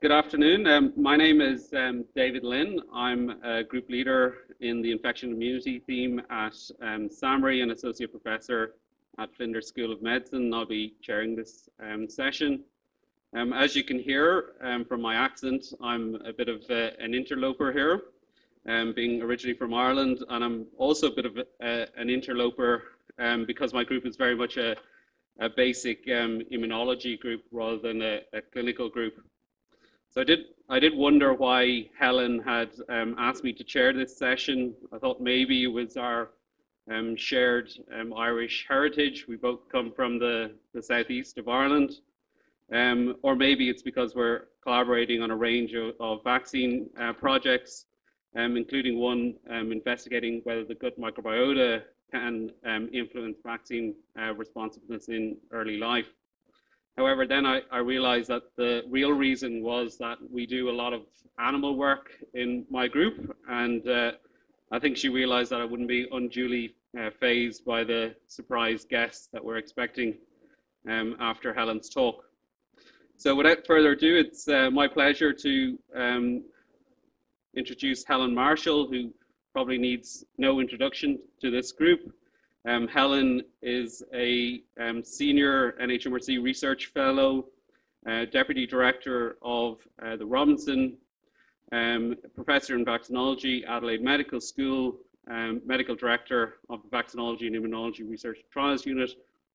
Good afternoon. Um, my name is um, David Lynn. I'm a group leader in the infection immunity theme at um, SAHMRI and associate professor at Flinders School of Medicine. I'll be chairing this um, session. Um, as you can hear um, from my accent, I'm a bit of uh, an interloper here, being originally from Ireland, and I'm also a bit of a, an interloper because my group is very much a a basic um, immunology group rather than a, a, clinical group. So I did, I did wonder why Helen had um, asked me to chair this session. I thought maybe it was our um, shared um, Irish heritage. We both come from the, the southeast of Ireland. Um, or maybe it's because we're collaborating on a range of, of vaccine uh, projects, um, including one investigating whether the gut microbiota can um, influence vaccine uh, responsiveness in early life. However, then I, I, realized that the real reason was that we do a lot of animal work in my group, and uh, I think she realized that I wouldn't be unduly uh, fazed by the surprise guests that we're expecting um, after Helen's talk. So without further ado, it's uh, my pleasure to um, introduce Helen Marshall, who probably needs no introduction to this group. Um, Helen is a um, senior NHMRC research fellow, uh, deputy director of uh, the Robinson, um, professor in vaccinology, Adelaide Medical School, um, medical director of the Vaccinology and Immunology Research Trials Unit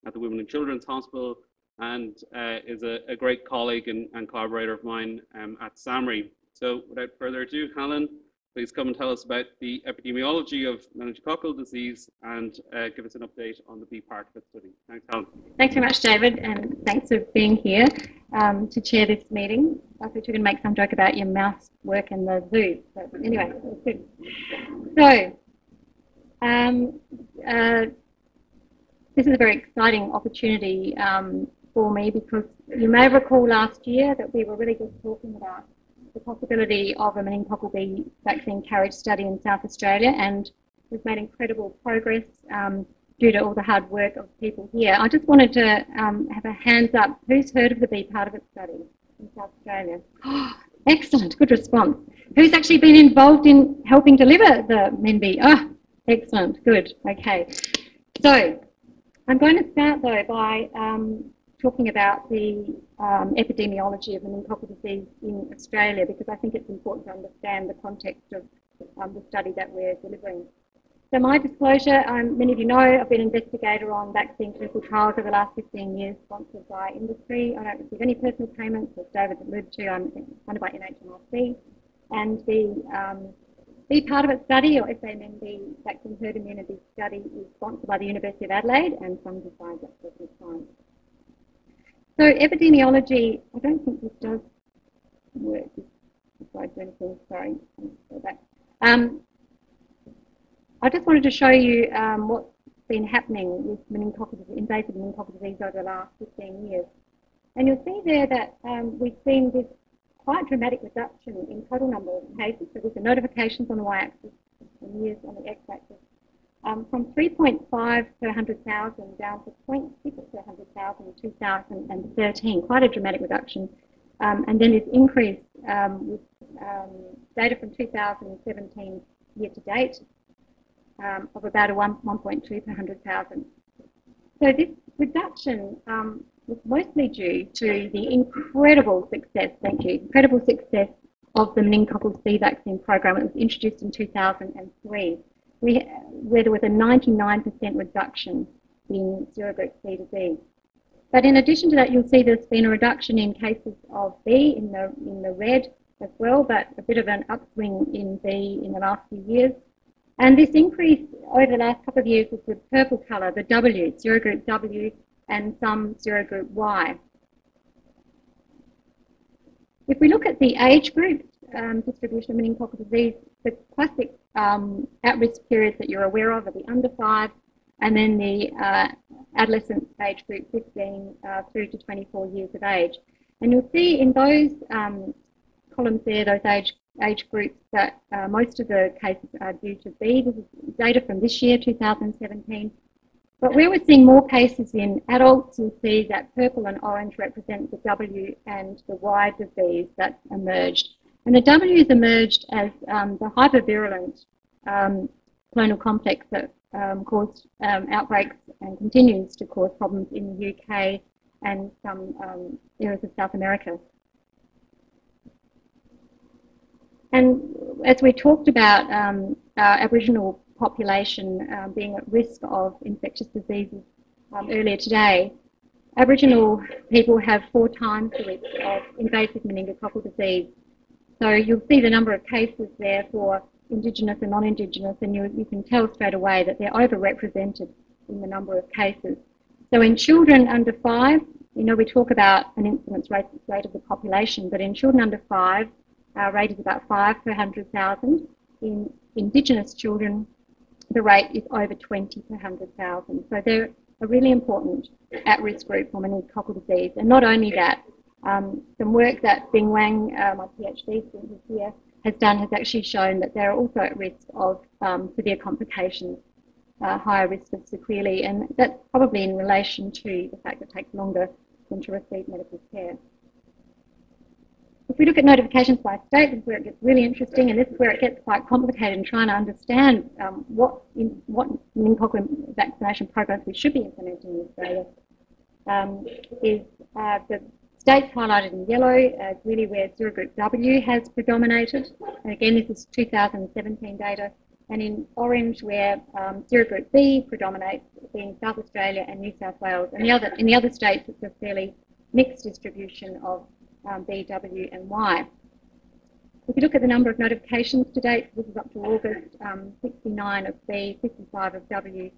at the Women and Children's Hospital, and uh, is a, a, great colleague and, and collaborator of mine um, at SAHMRI. So without further ado, Helen, Please come and tell us about the epidemiology of meningococcal disease and uh, give us an update on the B part of the study. Thanks, Helen. Thanks very much, David, and thanks for being here um, to chair this meeting. I thought you were make some joke about your mouse work in the zoo. But anyway, good. So, um, uh, this is a very exciting opportunity um, for me because you may recall last year that we were really just talking about the possibility of a meningococcal vaccine carriage study in South Australia, and we've made incredible progress um, due to all the hard work of people here. I just wanted to um, have a hands up. Who's heard of the B part of it study in South Australia? Oh, excellent, good response. Who's actually been involved in helping deliver the MenB? Oh, excellent, good, okay. So I'm going to start though by um, talking about the um, epidemiology of the meningococcal disease in Australia because I think it's important to understand the context of um, the study that we're delivering. So my disclosure, um, many of you know I've been an investigator on vaccine clinical trials over the last 15 years, sponsored by industry. I don't receive any personal payments, as David alluded to, I'm funded by NHMRC. And the um, B part of its study, or SA MenB vaccine herd immunity study, is sponsored by the University of Adelaide and funded by Blackbird Science. So epidemiology, I don't think this does work. anything, sorry. Um, I just wanted to show you um, what's been happening with meningococcal invasive meningococcal disease over the last 15 years. And you'll see there that um, we've seen this quite dramatic reduction in total number of cases. So with the notifications on the y-axis and years on the x-axis um, from 3.5 per 100,000 down to 0.6 per 100,000 in 2013, quite a dramatic reduction. Um, and then this increase um, with um, data from 2017 year to date um, of about a 1, 1.2 per 100,000. So this reduction was mostly due to the incredible success, thank you, incredible success of the meningococcal C vaccine program. It was introduced in 2003 we, where there was a 99% reduction in serogroup C to D. But in addition to that, you'll see there's been a reduction in cases of B in the, in the red as well, but a bit of an upswing in B in the last few years. And this increase over the last couple of years is the purple colour, the W, serogroup W, and some serogroup Y. If we look at the age group um, distribution of meningococcal disease, the classic um, at-risk periods that you're aware of are the under five, and then the uh, adolescent age group 15 uh, through to 24 years of age. And you'll see in those um, columns there, those age age groups, that uh, most of the cases are due to B. This is data from this year, 2017. But where we're seeing more cases in adults, you'll see that purple and orange represent the W and the Y disease that emerged. And the W has emerged as um, the hypervirulent um, clonal complex that um, caused um, outbreaks and continues to cause problems in the UK and some um, areas of South America. And as we talked about um, our Aboriginal population being at risk of infectious diseases earlier today, Aboriginal people have four times the risk of invasive meningococcal disease. So you'll see the number of cases there for Indigenous and non-Indigenous, and you, you can tell straight away that they're overrepresented in the number of cases. So in children under five, you know, we talk about an incidence rate, rate of the population, but in children under five, our rate is about five per 100,000. In Indigenous children, the rate is over 20 per 100,000. So they're a really important at-risk group for meningococcal disease. And not only that, um, some work that Bing Wang, uh, my PhD student here, has done has actually shown that they're also at risk of um, severe complications, uh, higher risk of sequelae, and that's probably in relation to the fact that it takes longer than to receive medical care. If we look at notifications by state, this is where it gets really interesting, and this is where it gets quite complicated in trying to understand um, what in, what meningococcal vaccination programs we should be implementing in Australia. Um, is uh, the states highlighted in yellow as really where serogroup W has predominated. And again, this is 2017 data. And in orange, where um, serogroup B predominates, being South Australia and New South Wales. And the other, in the other states, it's a fairly mixed distribution of um, B, W, and Y. If you look at the number of notifications to date, this is up to August, um, 69 of B, 55 of W,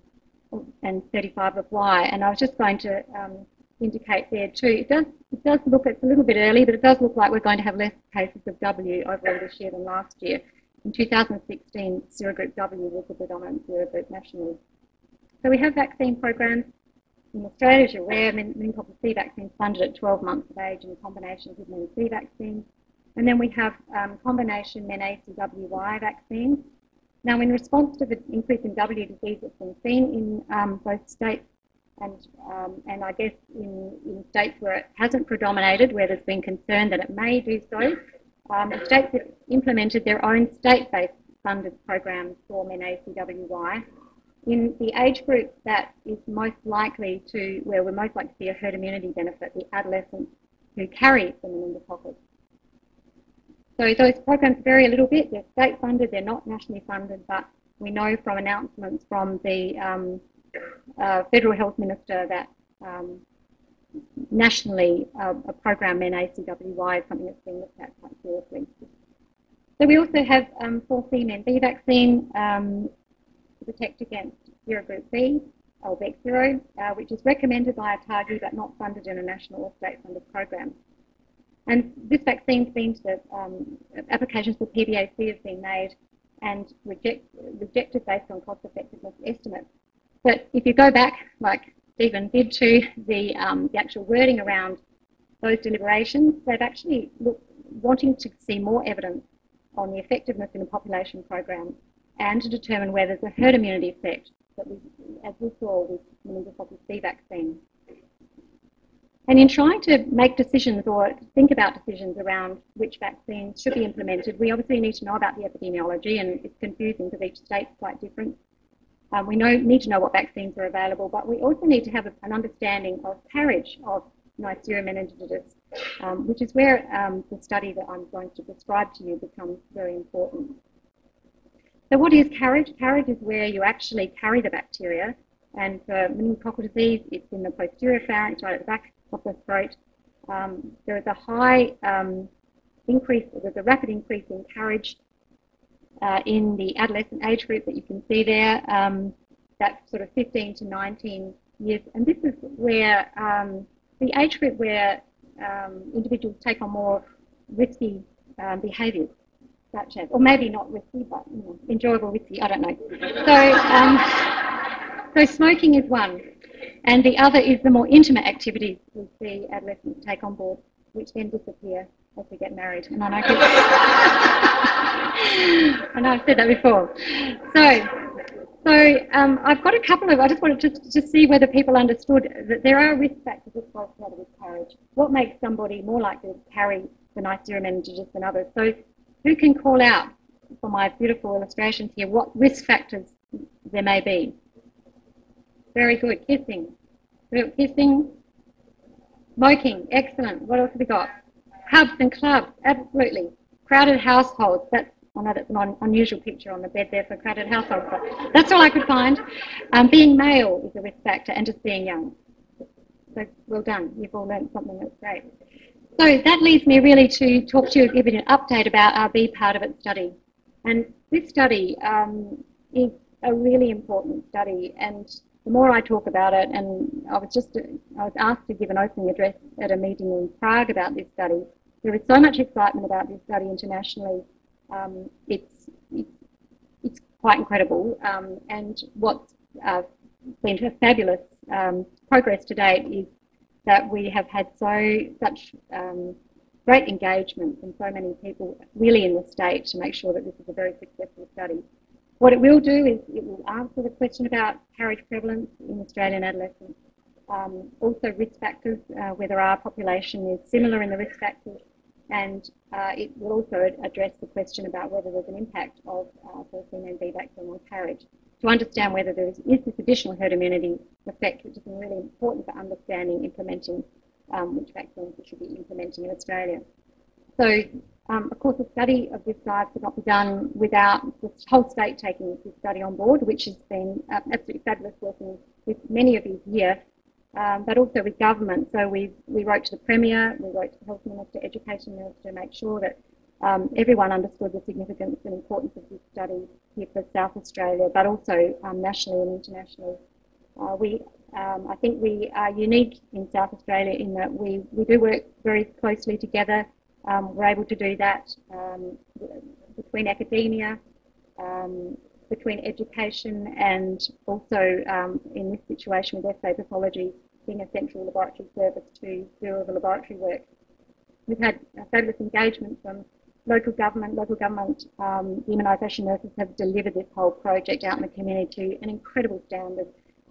and 35 of Y. And I was just going to um, indicate there too. It does, it does look, it's a little bit early, but it does look like we're going to have less cases of W overall this year than last year. In 2016, serogroup W was the predominant serogroup nationally. So we have vaccine programs in Australia, as you're aware, meningococcal C vaccine funded at 12 months of age in combination with men C vaccine. And then we have um, combination MenACWY vaccines. Now, in response to the increase in W disease that's been seen in um, both states, and, um, and I guess in, in states where it hasn't predominated, where there's been concern that it may do so, um, states have implemented their own state-based funded programs for MenACWY in the age group that is most likely to, where we're most likely to see a herd immunity benefit, the adolescents who carry the meningococcus. So those programs vary a little bit. They're state funded, they're not nationally funded, but we know from announcements from the um, uh, Federal Health Minister that um, nationally uh, a program in ACWY is something that's being looked at quite seriously. So we also have um, 4C B vaccine um, to protect against serogroup B, or Bexsero, uh, which is recommended by ATAGI but not funded in a national or state funded program. And this vaccine's been to um, applications for PBAC have been made and reject, rejected based on cost effectiveness estimates. But if you go back, like Stephen did to the, um, the actual wording around those deliberations, they've actually looked, wanting to see more evidence on the effectiveness in a population program and to determine whether there's a herd immunity effect that we, as we saw with meningococcal C vaccine. And in trying to make decisions or think about decisions around which vaccines should be implemented, we obviously need to know about the epidemiology, and it's confusing because each state's quite different. Um, we know, need to know what vaccines are available, but we also need to have a, an understanding of carriage of Neisseria meningitidis, um, which is where um, the study that I'm going to describe to you becomes very important. So what is carriage? Carriage is where you actually carry the bacteria. And for meningococcal disease, it's in the posterior pharynx, right at the back of the throat. Um, there is a high um, increase, there's a rapid increase in carriage uh, in the adolescent age group that you can see there, um, that's sort of 15 to 19 years. And this is where um, the age group where um, individuals take on more risky um, behaviours such as, or maybe not risky, but you know, enjoyable risky, I don't know. So, um, so smoking is one. And the other is the more intimate activities we see adolescents take on board, which then disappear as we get married. And I know, I know I've said that before. So, So um, I've got a couple of, I just wanted to, to see whether people understood that there are risk factors associated with carriage. What makes somebody more likely to carry the Neisseria meningitis than others? So who can call out for my beautiful illustrations here what risk factors there may be? Very good. Kissing. Kissing. Smoking. Excellent. What else have we got? Pubs and clubs. Absolutely. Crowded households. That's I know that's an unusual picture on the bed there for crowded households, but that's all I could find. Um, being male is a risk factor and just being young. So well done. You've all learned something that's great. So that leads me really to talk to you, give you an update about our B part of its study. And this study um, is a really important study and the more I talk about it, and I was just I was asked to give an opening address at a meeting in Prague about this study. There is so much excitement about this study internationally um, it's, it's, it's quite incredible. Um, and what's uh, been a fabulous um, progress to date is that we have had so such um, great engagement from so many people really in the state to make sure that this is a very successful study. What it will do is it will answer the question about carriage prevalence in Australian adolescents. Um, also risk factors, uh, whether our population is similar in the risk factors and uh, it will also address the question about whether there's an impact of uh, 4CMenB vaccine on carriage to understand whether there is, is, this additional herd immunity effect, which is really important for understanding implementing um, which vaccines we should be implementing in Australia. So, um, of course, a study of this size could not be done without the whole state taking this study on board, which has been uh, absolutely fabulous working with many of you here um, but also with government. So we, we wrote to the Premier, we wrote to the Health Minister, Education Minister to make sure that um, everyone understood the significance and importance of this study here for South Australia, but also um, nationally and internationally. Uh, we, um, I think we are unique in South Australia in that we, we do work very closely together. Um, we're able to do that um, between academia, between education and also um, in this situation with SA pathology being a central laboratory service to do all the laboratory work. We've had fabulous engagement from local government. Local government um, immunisation nurses have delivered this whole project out in the community to an incredible standard,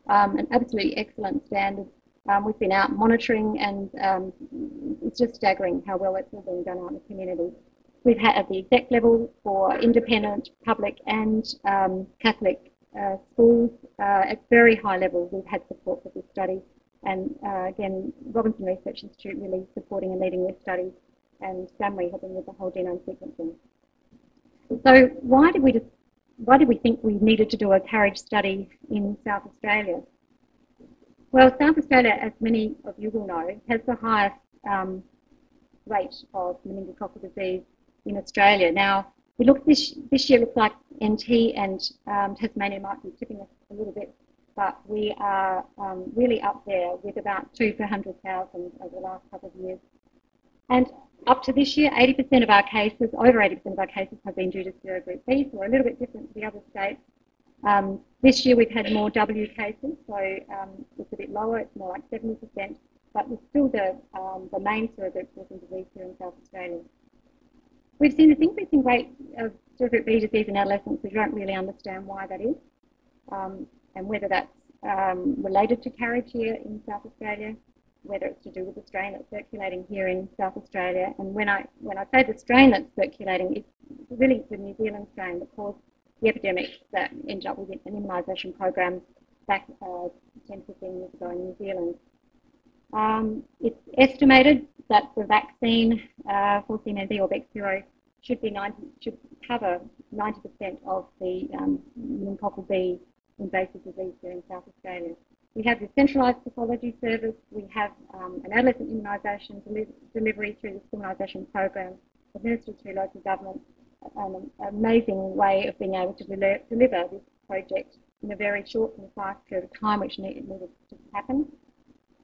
um, an absolutely excellent standard. Um, we've been out monitoring and um, it's just staggering how well it's all being done out in the community. We've had at the exec level for independent, public and um, Catholic uh, schools uh, at very high levels. We've had support for this study. And uh, again, Robinson Research Institute really supporting and leading this study and SAHMRI helping with the whole genome sequencing. So why did we just, why did we think we needed to do a carriage study in South Australia? Well, South Australia, as many of you will know, has the highest um, rate of meningococcal disease in Australia. Now, we look this this year looks like NT and um, Tasmania might be tipping us a little bit, but we are um, really up there with about two per hundred thousand over the last couple of years. And up to this year, 80% of our cases, over 80% of our cases have been due to serogroup B, so we're a little bit different to the other states. Um, this year we've had more W cases, so um, it's a bit lower, it's more like 70%, but we're still the, um, the main serogroup causing disease here in South Australia. We've seen this increasing rate of serogroup B disease in adolescents. We don't really understand why that is um, and whether that's um, related to carriage here in South Australia, whether it's to do with the strain that's circulating here in South Australia. And when I when I say the strain that's circulating, it's really the New Zealand strain that caused the epidemic that ended up with an immunisation program back uh, 10, 15 years ago in New Zealand. Um, it's estimated that the vaccine uh, 4CMenB or Bexsero should be 90, should cover 90% of the um, pneumococcal B invasive disease here in South Australia. We have the centralised pathology service. We have um, an adolescent immunisation deli delivery through the immunisation program administered through local government. An amazing way of being able to deli deliver this project in a very short and fast period of time, which needed to happen.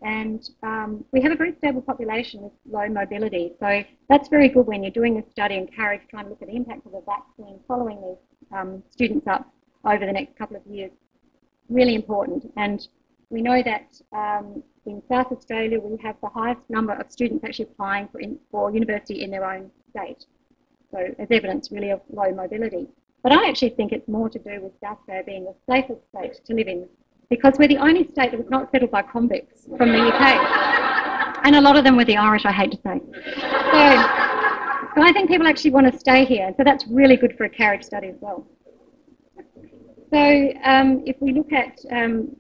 And um, we have a very stable population with low mobility. So that's very good when you're doing a study in carriage, trying to look at the impact of the vaccine, following these um, students up over the next couple of years. Really important. And we know that um, in South Australia, we have the highest number of students actually applying for, in, for university in their own state. So as evidence really of low mobility. But I actually think it's more to do with South Australia being the safest state to live in because we're the only state that was not settled by convicts from the UK. And a lot of them were the Irish, I hate to say. So, so I think people actually want to stay here. So that's really good for a carriage study as well. So um, if we look at um,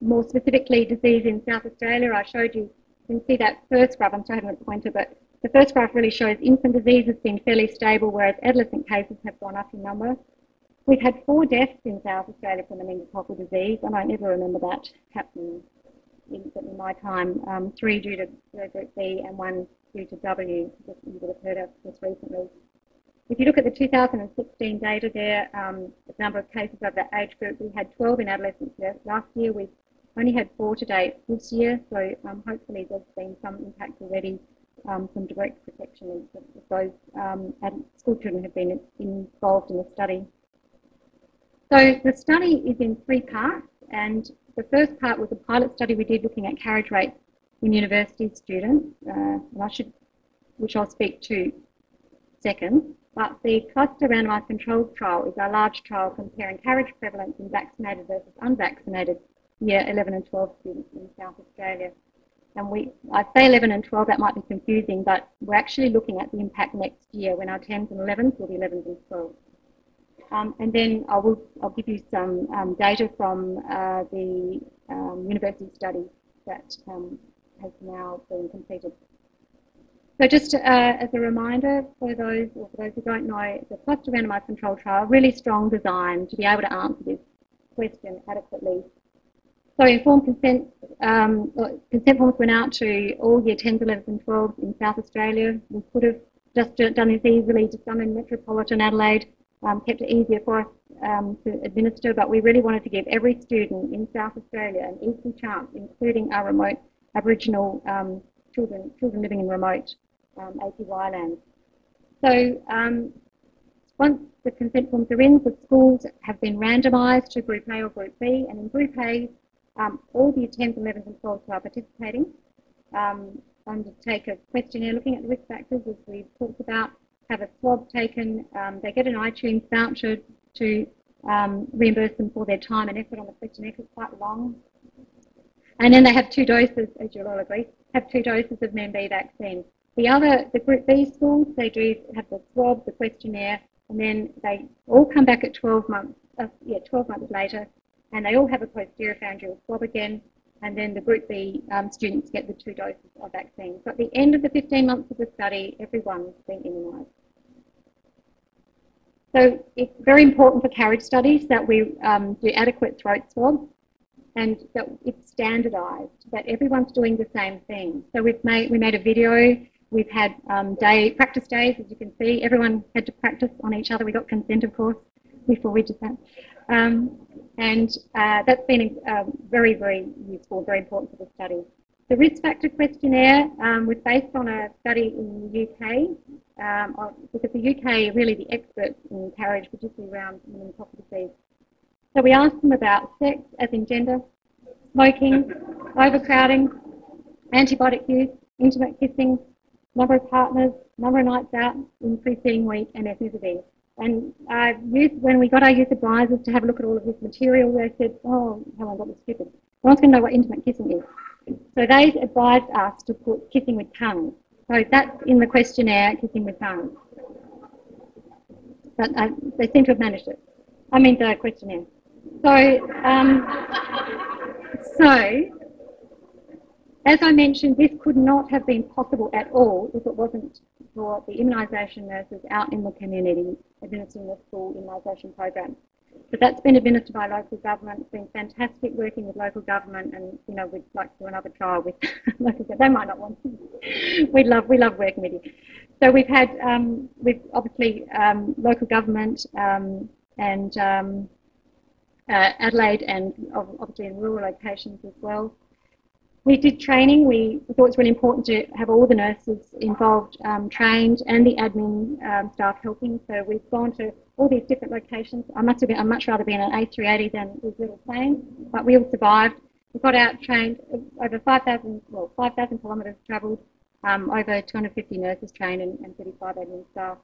more specifically disease in South Australia, I showed you, you can see that first graph, I'm still having a pointer, but the first graph really shows infant disease has been fairly stable, whereas adolescent cases have gone up in number. We've had four deaths in South Australia from the meningococcal disease, and I never remember that happening in, in my time. Um, three due to group B and one due to W, that you would have heard of just recently. If you look at the 2016 data there, um, the number of cases of that age group, we had 12 in adolescents last year. We've only had four to date this year, so um, hopefully there's been some impact already um, from direct protection of those um, school children have been involved in the study. So the study is in three parts, and the first part was a pilot study we did looking at carriage rates in university students, uh, I should, which I'll speak to second. But the cluster randomized controlled trial is our large trial comparing carriage prevalence in vaccinated versus unvaccinated year 11 and 12 students in South Australia. And we, I say 11 and 12, that might be confusing, but we're actually looking at the impact next year when our 10s and 11s will be 11s and 12s. Um, and then I will, I'll give you some um, data from uh, the um, university study that um, has now been completed. So just uh, as a reminder for those, or for those who don't know, the cluster randomized control trial, really strong design to be able to answer this question adequately so informed consent, um, consent forms went out to all year 10s, 11s and 12s in South Australia. We could have just done this easily to some in metropolitan Adelaide, um, kept it easier for us um, to administer, but we really wanted to give every student in South Australia an equal chance, including our remote Aboriginal um, children, children living in remote um, APY lands. So um, once the consent forms are in, the schools have been randomised to Group A or Group B, and in Group A, um, all the 10th, 11th and 12th who are participating um, undertake a questionnaire looking at the risk factors as we've talked about, have a swab taken, um, they get an iTunes voucher to um, reimburse them for their time and effort on the questionnaire because it's quite long. And then they have two doses, as you'll all agree, have two doses of MenB vaccine. The other, the Group B schools, they do have the swab, the questionnaire, and then they all come back at 12 months, uh, yeah, 12 months later and they all have a posterior swab again, and then the Group B um, students get the two doses of vaccine. So at the end of the 15 months of the study, everyone's been immunised. So it's very important for carriage studies that we um, do adequate throat swabs and that it's standardised, that everyone's doing the same thing. So we've made, we made a video, we've had um, day practice days, as you can see, everyone had to practice on each other. We got consent, of course, before we did that. Um, and uh, that's been uh, very, very useful, very important for the study. The risk factor questionnaire um, was based on a study in the UK, um, because the UK are really the experts in carriage, particularly around meningococcal disease. So we asked them about sex, as in gender, smoking, overcrowding, antibiotic use, intimate kissing, number of partners, number of nights out in preceding week, and ethnicity. And uh, when we got our youth advisors to have a look at all of this material, they said, oh, Helen, that was stupid. No one's going to know what intimate kissing is. So they advised us to put kissing with tongue. So that's in the questionnaire, kissing with tongue. But uh, they seem to have managed it. I mean the questionnaire. So, um, so as I mentioned, this could not have been possible at all if it wasn't for the immunisation nurses out in the community administering the school immunisation program. But that's been administered by local government. It's been fantastic working with local government, and you know we'd like to do another trial with local. They might not want to. we love we love working with you. So we've had um, with obviously um, local government um, and um, uh, Adelaide, and obviously in rural locations as well we did training. We thought it was really important to have all the nurses involved um, trained and the admin um, staff helping. So we've gone to all these different locations. I must have been, I'd much rather be in an A380 than these little planes, but we all survived. We got out trained over 5,000, well, 5,000 kilometres travelled, um, over 250 nurses trained and, and 35 admin staff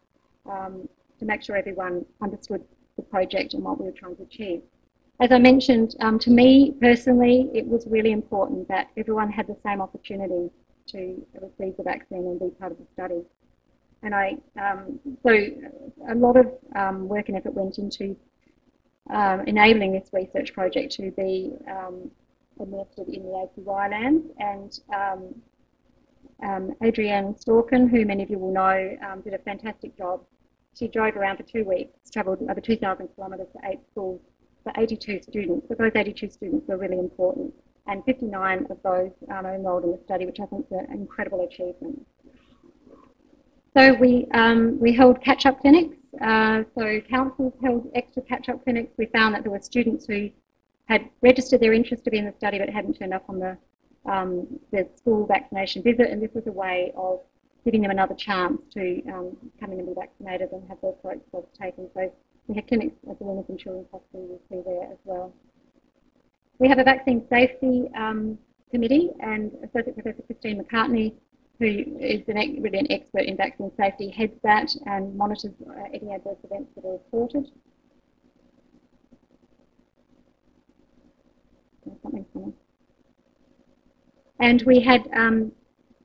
um, to make sure everyone understood the project and what we were trying to achieve. As I mentioned, um, to me personally, it was really important that everyone had the same opportunity to receive the vaccine and be part of the study. And I, um, so a lot of um, work and effort went into um, enabling this research project to be um, administered in the APY lands. And um, Adrienne Storken, who many of you will know, did a fantastic job. She drove around for two weeks, travelled over 2,000 kilometres to eight schools for 82 students. But those 82 students were really important. And 59 of those um, are enrolled in the study, which I think is an incredible achievement. So we, um, we held catch-up clinics. Uh, so councils held extra catch-up clinics. We found that there were students who had registered their interest to be in the study but hadn't turned up on the, um, the school vaccination visit, and this was a way of giving them another chance to um, come in and be vaccinated and have their throat swabs taken. So we have clinics at the Women's and Children's Hospital, you'll see there as well. We have a vaccine safety um, committee and Associate Professor Kristine Macartney, who is an, really an expert in vaccine safety, heads that and monitors uh, any adverse events that are reported. And we had um,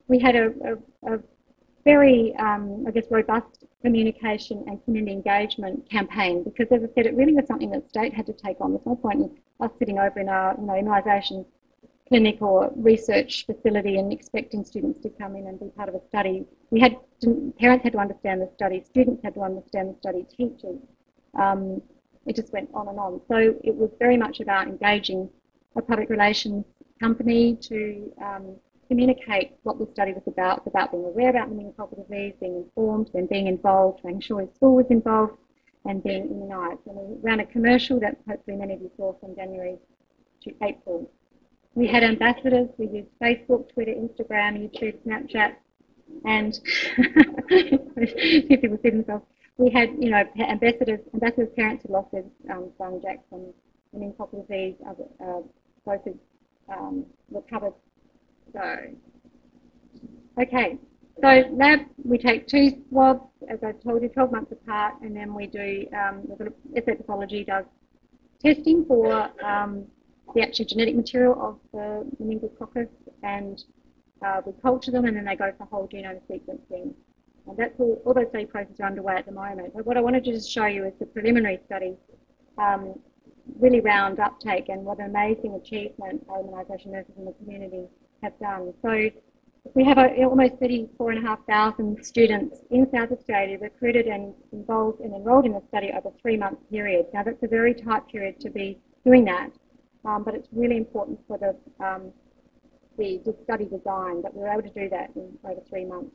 we had a, a, a very, um, I guess, robust communication and community engagement campaign because, as I said, it really was something that state had to take on. There's no point in us sitting over in our you know, immunisation clinic or research facility and expecting students to come in and be part of a study. We had to, parents had to understand the study, students had to understand the study, teachers. Um, it just went on and on. So it was very much about engaging a public relations company to um, communicate what the study was about. It's about being aware about meningococcal disease, being informed, then being involved, making sure his school was involved, and being immunised. And we ran a commercial that hopefully many of you saw from January to April. We had ambassadors. We used Facebook, Twitter, Instagram, YouTube, Snapchat, and people see themselves. We had, you know, ambassadors, ambassadors' parents who lost their um, son Jackson, meningococcal disease, other, uh, both um, recovered so, okay, so lab, we take two swabs, as I told you, 12 months apart, and then we do, um, SA Pathology does testing for um, the actual genetic material of the meningococcus, and uh, we culture them, and then they go for whole genome sequencing. And that's all, all those study processes are underway at the moment. But what I wanted to just show you is the preliminary study, um, really round uptake, and what an amazing achievement our immunisation nurses in the community have done. So we have almost 34,500 students in South Australia recruited and involved and enrolled in the study over a three-month period. Now that's a very tight period to be doing that, um, but it's really important for the, um, the, study design that we were able to do that in over three months.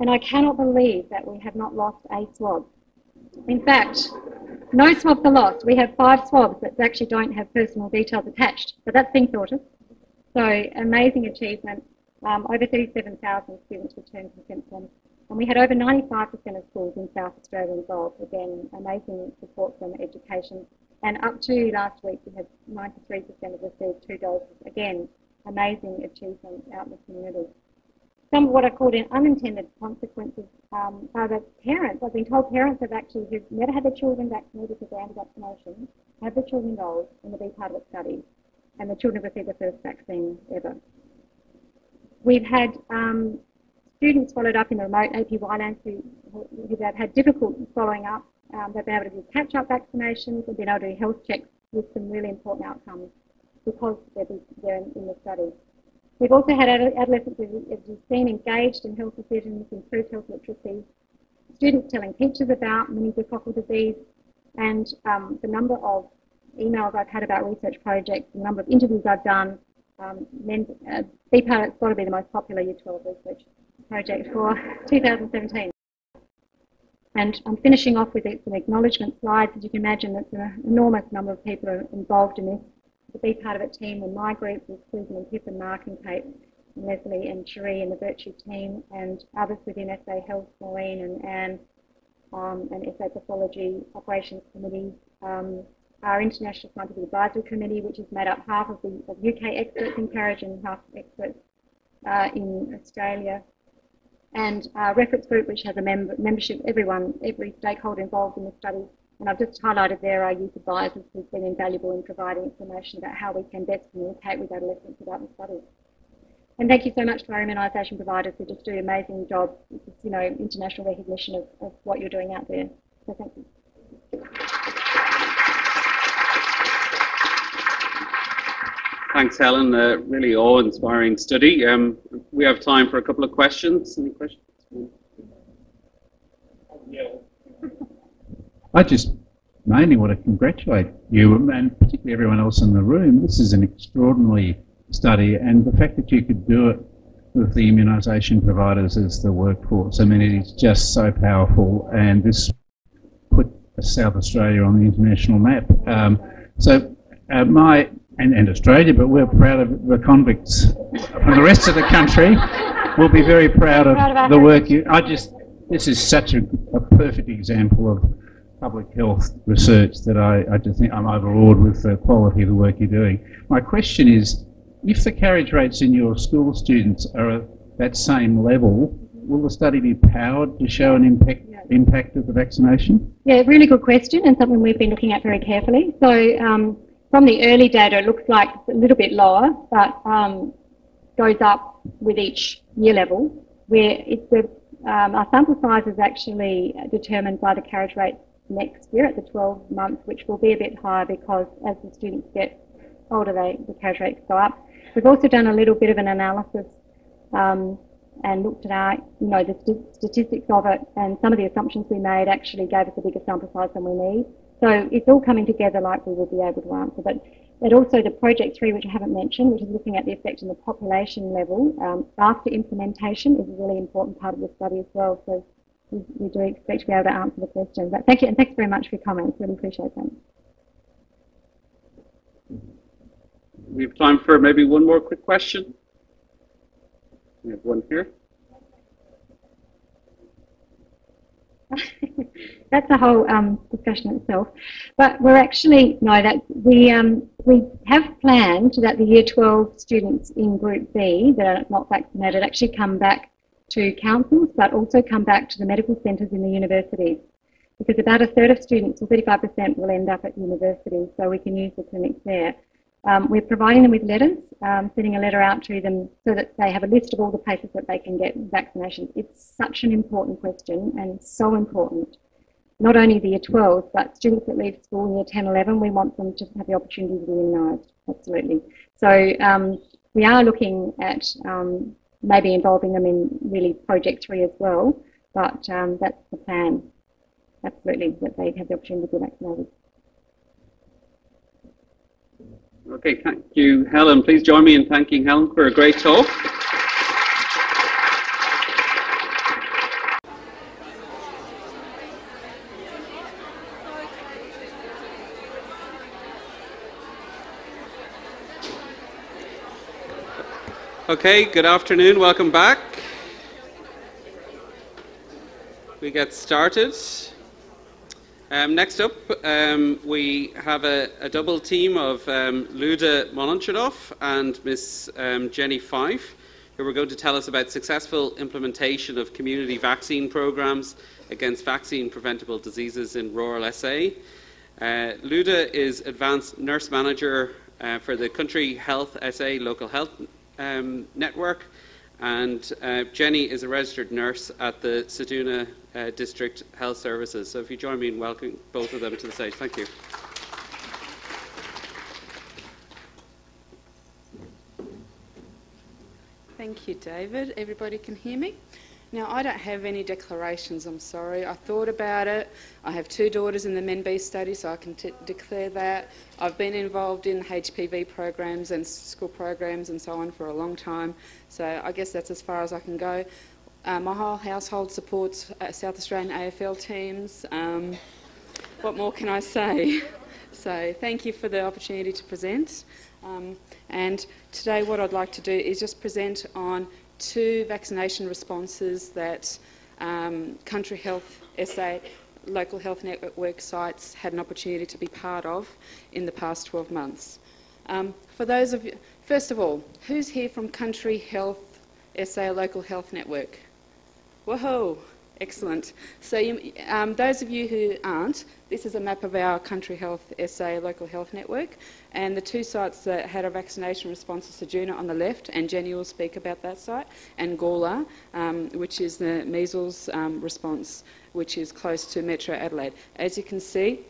And I cannot believe that we have not lost a swab. In fact, no swabs are lost. We have five swabs that actually don't have personal details attached, but that's being sorted. So amazing achievement. Um, over 37,000 students returned from symptoms. And we had over 95% of schools in South Australia involved. Again, amazing support from education. And up to last week, we had 93% of received two doses. Again, amazing achievement out in the community. Some of what I called unintended consequences um, the parents. I've been told parents have actually who've never had their children vaccinated with anti-vaccination have their children enrolled in the B part of the study and the children have received the first vaccine ever. We've had um, students followed up in the remote APY lands who, have had difficulty following up. Um, they've been able to do catch-up vaccinations and been able to do health checks with some really important outcomes because they're, they're in, in the study. We've also had adolescents, as you've seen, engaged in health decisions, improved health literacy, students telling teachers about meningococcal disease, and um, the number of emails I've had about research projects, the number of interviews I've done. Um, men, uh, BPAR has got to be the most popular Year 12 research project for 2017. And I'm finishing off with some acknowledgement slides. As you can imagine, it's an enormous number of people are involved in this. The B part of it team in my group is Susan and Pip and Mark and Kate and Leslie and Cherie and the Virtue team and others within SA Health, Maureen and Anne um, and SA Pathology Operations Committee, um, our International Scientific Advisory Committee, which is made up half of the of UK experts in carriage and half experts uh, in Australia, and our reference group, which has a member, membership, everyone, every stakeholder involved in the study And I've just highlighted there our youth advisors who've been invaluable in providing information about how we can best communicate with adolescents about the study. And thank you so much to our immunisation providers who just do an amazing job. It's, you know, international recognition of, of what you're doing out there. So thank you. Thanks, Helen. A really awe-inspiring study. Um, we have time for a couple of questions. Any questions? I just mainly want to congratulate you and particularly everyone else in the room. This is an extraordinary study, and the fact that you could do it with the immunisation providers as the workforce, I mean, it is just so powerful, and this put South Australia on the international map. Um, so, uh, my and, and Australia, but we're proud of the convicts from the rest of the country. We'll be very proud of, Proud of the work you. I just this is such a, a perfect example of public health research that I, I just think I'm overawed with the quality of the work you're doing. My question is, if the carriage rates in your school students are at that same level, will the study be powered to show an impact, impact of the vaccination? Yeah, really good question and something we've been looking at very carefully. So um, from the early data, it looks like it's a little bit lower, but um, goes up with each year level. Where um, our sample size is actually determined by the carriage rate next year at the 12 months, which will be a bit higher because as the students get older, they, the carriage rates go up. We've also done a little bit of an analysis um, and looked at our, you know, the st- statistics of it, and some of the assumptions we made actually gave us a bigger sample size than we need. So it's all coming together like we will be able to answer. But, but also the project three, which I haven't mentioned, which is looking at the effect on the population level um, after implementation, is a really important part of the study as well. So we, we do expect to be able to answer the question. But thank you, and thanks very much for your comments. Really appreciate them. We have time for maybe one more quick question. We have one here. That's a whole um, discussion itself. But we're actually no, that we um, we have planned that the Year 12 students in Group B that are not vaccinated actually come back to councils, but also come back to the medical centres in the universities. Because about a third of students, or 35%, will end up at university, so we can use the clinics there. Um, we're providing them with letters, um, sending a letter out to them so that they have a list of all the places that they can get vaccinations. It's such an important question and so important. Not only the year 12, but students that leave school in year 10, 11, we want them to have the opportunity to be immunised, absolutely. So um, we are looking at um, maybe involving them in really project three as well, but um, that's the plan, absolutely, that they have the opportunity to be vaccinated. Okay, thank you, Helen. Please join me in thanking Helen for a great talk. Okay, good afternoon. Welcome back. We get started. Um, next up, um, we have a, a double team of um, Luda Molenchadov and Miss um, Jenny Fife, who are going to tell us about successful implementation of community vaccine programs against vaccine preventable diseases in rural SA. Uh, Luda is advanced nurse manager uh, for the Country Health SA local health um, network, and uh, Jenny is a registered nurse at the Ceduna uh, District Health Services. So if you join me in welcoming both of them to the stage, thank you. Thank you, David. Everybody can hear me? Now, I don't have any declarations, I'm sorry. I thought about it. I have two daughters in the MENB study, so I can declare that. I've been involved in HPV programs and school programs and so on for a long time, so I guess that's as far as I can go. Uh, my whole household supports uh, South Australian AFL teams. Um, what more can I say? so, thank you for the opportunity to present. Um, and today, what I'd like to do is just present on two vaccination responses that um, Country Health SA local health network sites had an opportunity to be part of in the past 12 months. Um, for those of you, first of all, who's here from Country Health SA local health network? Whoa, Excellent. So, you, um, those of you who aren't, this is a map of our Country Health SA local health network, and the two sites that had a vaccination response are Ceduna on the left, and Jenny will speak about that site, and Gawler, um, which is the measles um, response, which is close to Metro Adelaide. As you can see,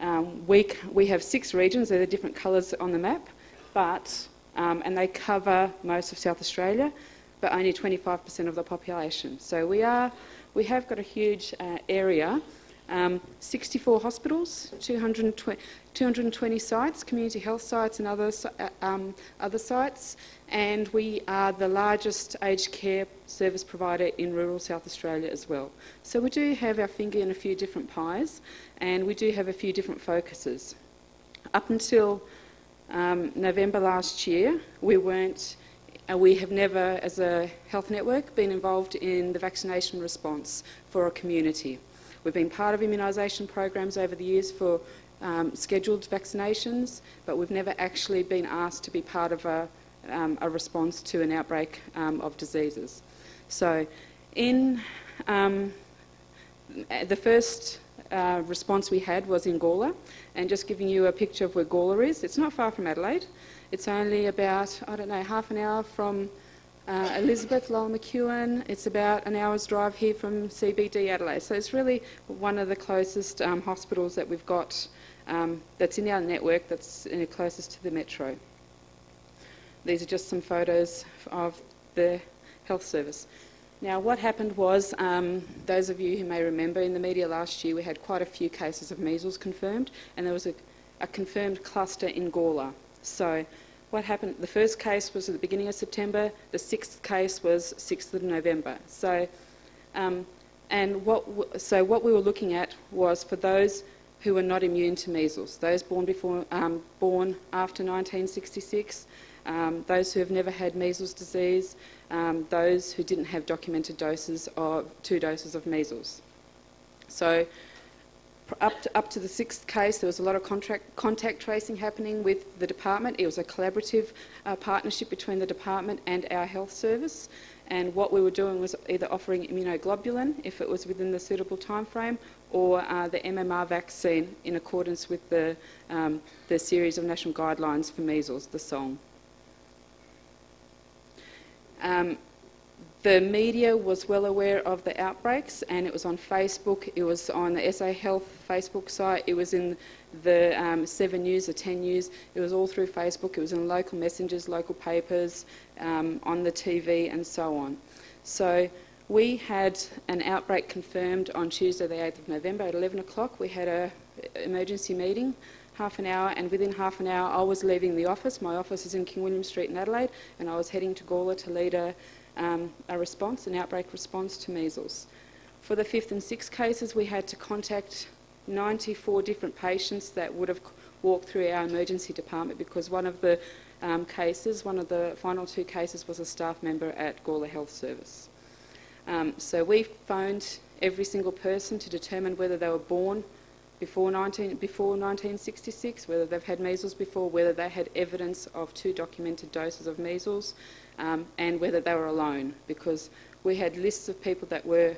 um, we, we have six regions, they're the different colours on the map, but, um, and they cover most of South Australia, but only 25% of the population. So we are we have got a huge uh, area, um, 64 hospitals, 220, 220, sites, community health sites and other, uh, um, other sites, and we are the largest aged care service provider in rural South Australia as well. So we do have our finger in a few different pies, and we do have a few different focuses. Up until um, November last year, we weren't uh, we have never, as a health network, been involved in the vaccination response for a community. We've been part of immunisation programs over the years for um, scheduled vaccinations, but we've never actually been asked to be part of a, um, a response to an outbreak um, of diseases. So, in um, the first uh, response we had was in Gawler, and just giving you a picture of where Gawler is, it's not far from Adelaide. It's only about, I don't know, half an hour from uh, Elizabeth, Lyell McEwin. It's about an hour's drive here from CBD Adelaide. So it's really one of the closest um, hospitals that we've got um, that's in our network that's in closest to the metro. These are just some photos of the health service. Now, what happened was, um, those of you who may remember, in the media last year we had quite a few cases of measles confirmed, and there was a, a confirmed cluster in Gawler. So what happened, the first case was at the beginning of September, the sixth case was 6th of November. So, um, and what, so what we were looking at was for those who were not immune to measles, those born, before, um, born after 1966, um, those who have never had measles disease, um, those who didn't have documented doses of two doses of measles. So up to, up to the sixth case, there was a lot of contract, contact tracing happening with the department. It was a collaborative uh, partnership between the department and our health service. And what we were doing was either offering immunoglobulin if it was within the suitable time frame, or uh, the MMR vaccine in accordance with the, um, the series of national guidelines for measles, the SONG. Um, the media was well aware of the outbreaks and it was on Facebook, it was on the SA Health Facebook site, it was in the um, 7 News, the 10 News, it was all through Facebook, it was in local messengers, local papers, um, on the TV and so on. So we had an outbreak confirmed on Tuesday the 8th of November at 11 o'clock. We had an emergency meeting half an hour, and within half an hour, I was leaving the office. My office is in King William Street in Adelaide, and I was heading to Gawler to lead a um, a response, an outbreak response to measles. For the fifth and sixth cases, we had to contact 94 different patients that would have walked through our emergency department because one of the um, cases, one of the final two cases, was a staff member at Gawler Health Service. Um, so we phoned every single person to determine whether they were born before, 19, before 1966, whether they've had measles before, whether they had evidence of two documented doses of measles, um, and whether they were alone because we had lists of people that were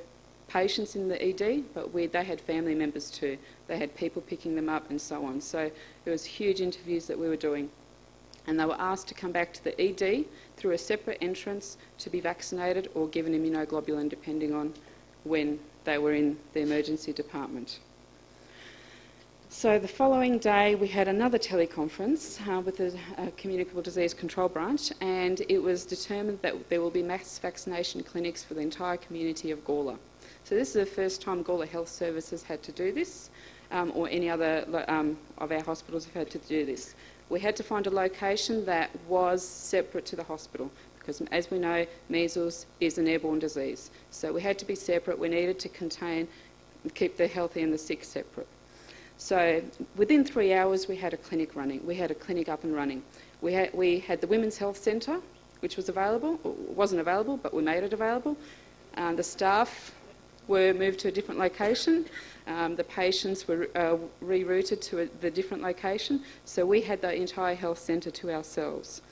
patients in the ED, but we, they had family members too. They had people picking them up and so on. So it was huge interviews that we were doing. And they were asked to come back to the ED through a separate entrance to be vaccinated or given immunoglobulin depending on when they were in the emergency department. So the following day, we had another teleconference uh, with the uh, Communicable Disease Control Branch, and it was determined that there will be mass vaccination clinics for the entire community of Gawler. So this is the first time Gawler Health Services had to do this, um, or any other um, of our hospitals have had to do this. We had to find a location that was separate to the hospital because, as we know, measles is an airborne disease. So we had to be separate. We needed to contain, keep the healthy and the sick separate. So within three hours, we had a clinic running. We had a clinic up and running. We had, we had the Women's Health Centre, which was available, wasn't available, but we made it available. Um, the staff were moved to a different location. Um, the patients were uh, rerouted to a, the different location. So we had the entire health centre to ourselves.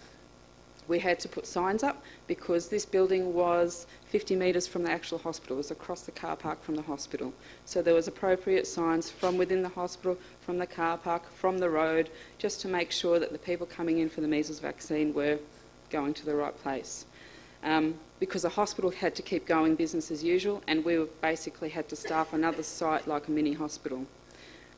We had to put signs up because this building was 50 metres from the actual hospital. It was across the car park from the hospital. So there was appropriate signs from within the hospital, from the car park, from the road, just to make sure that the people coming in for the measles vaccine were going to the right place. Um, because the hospital had to keep going business as usual, and we basically had to staff another site like a mini hospital.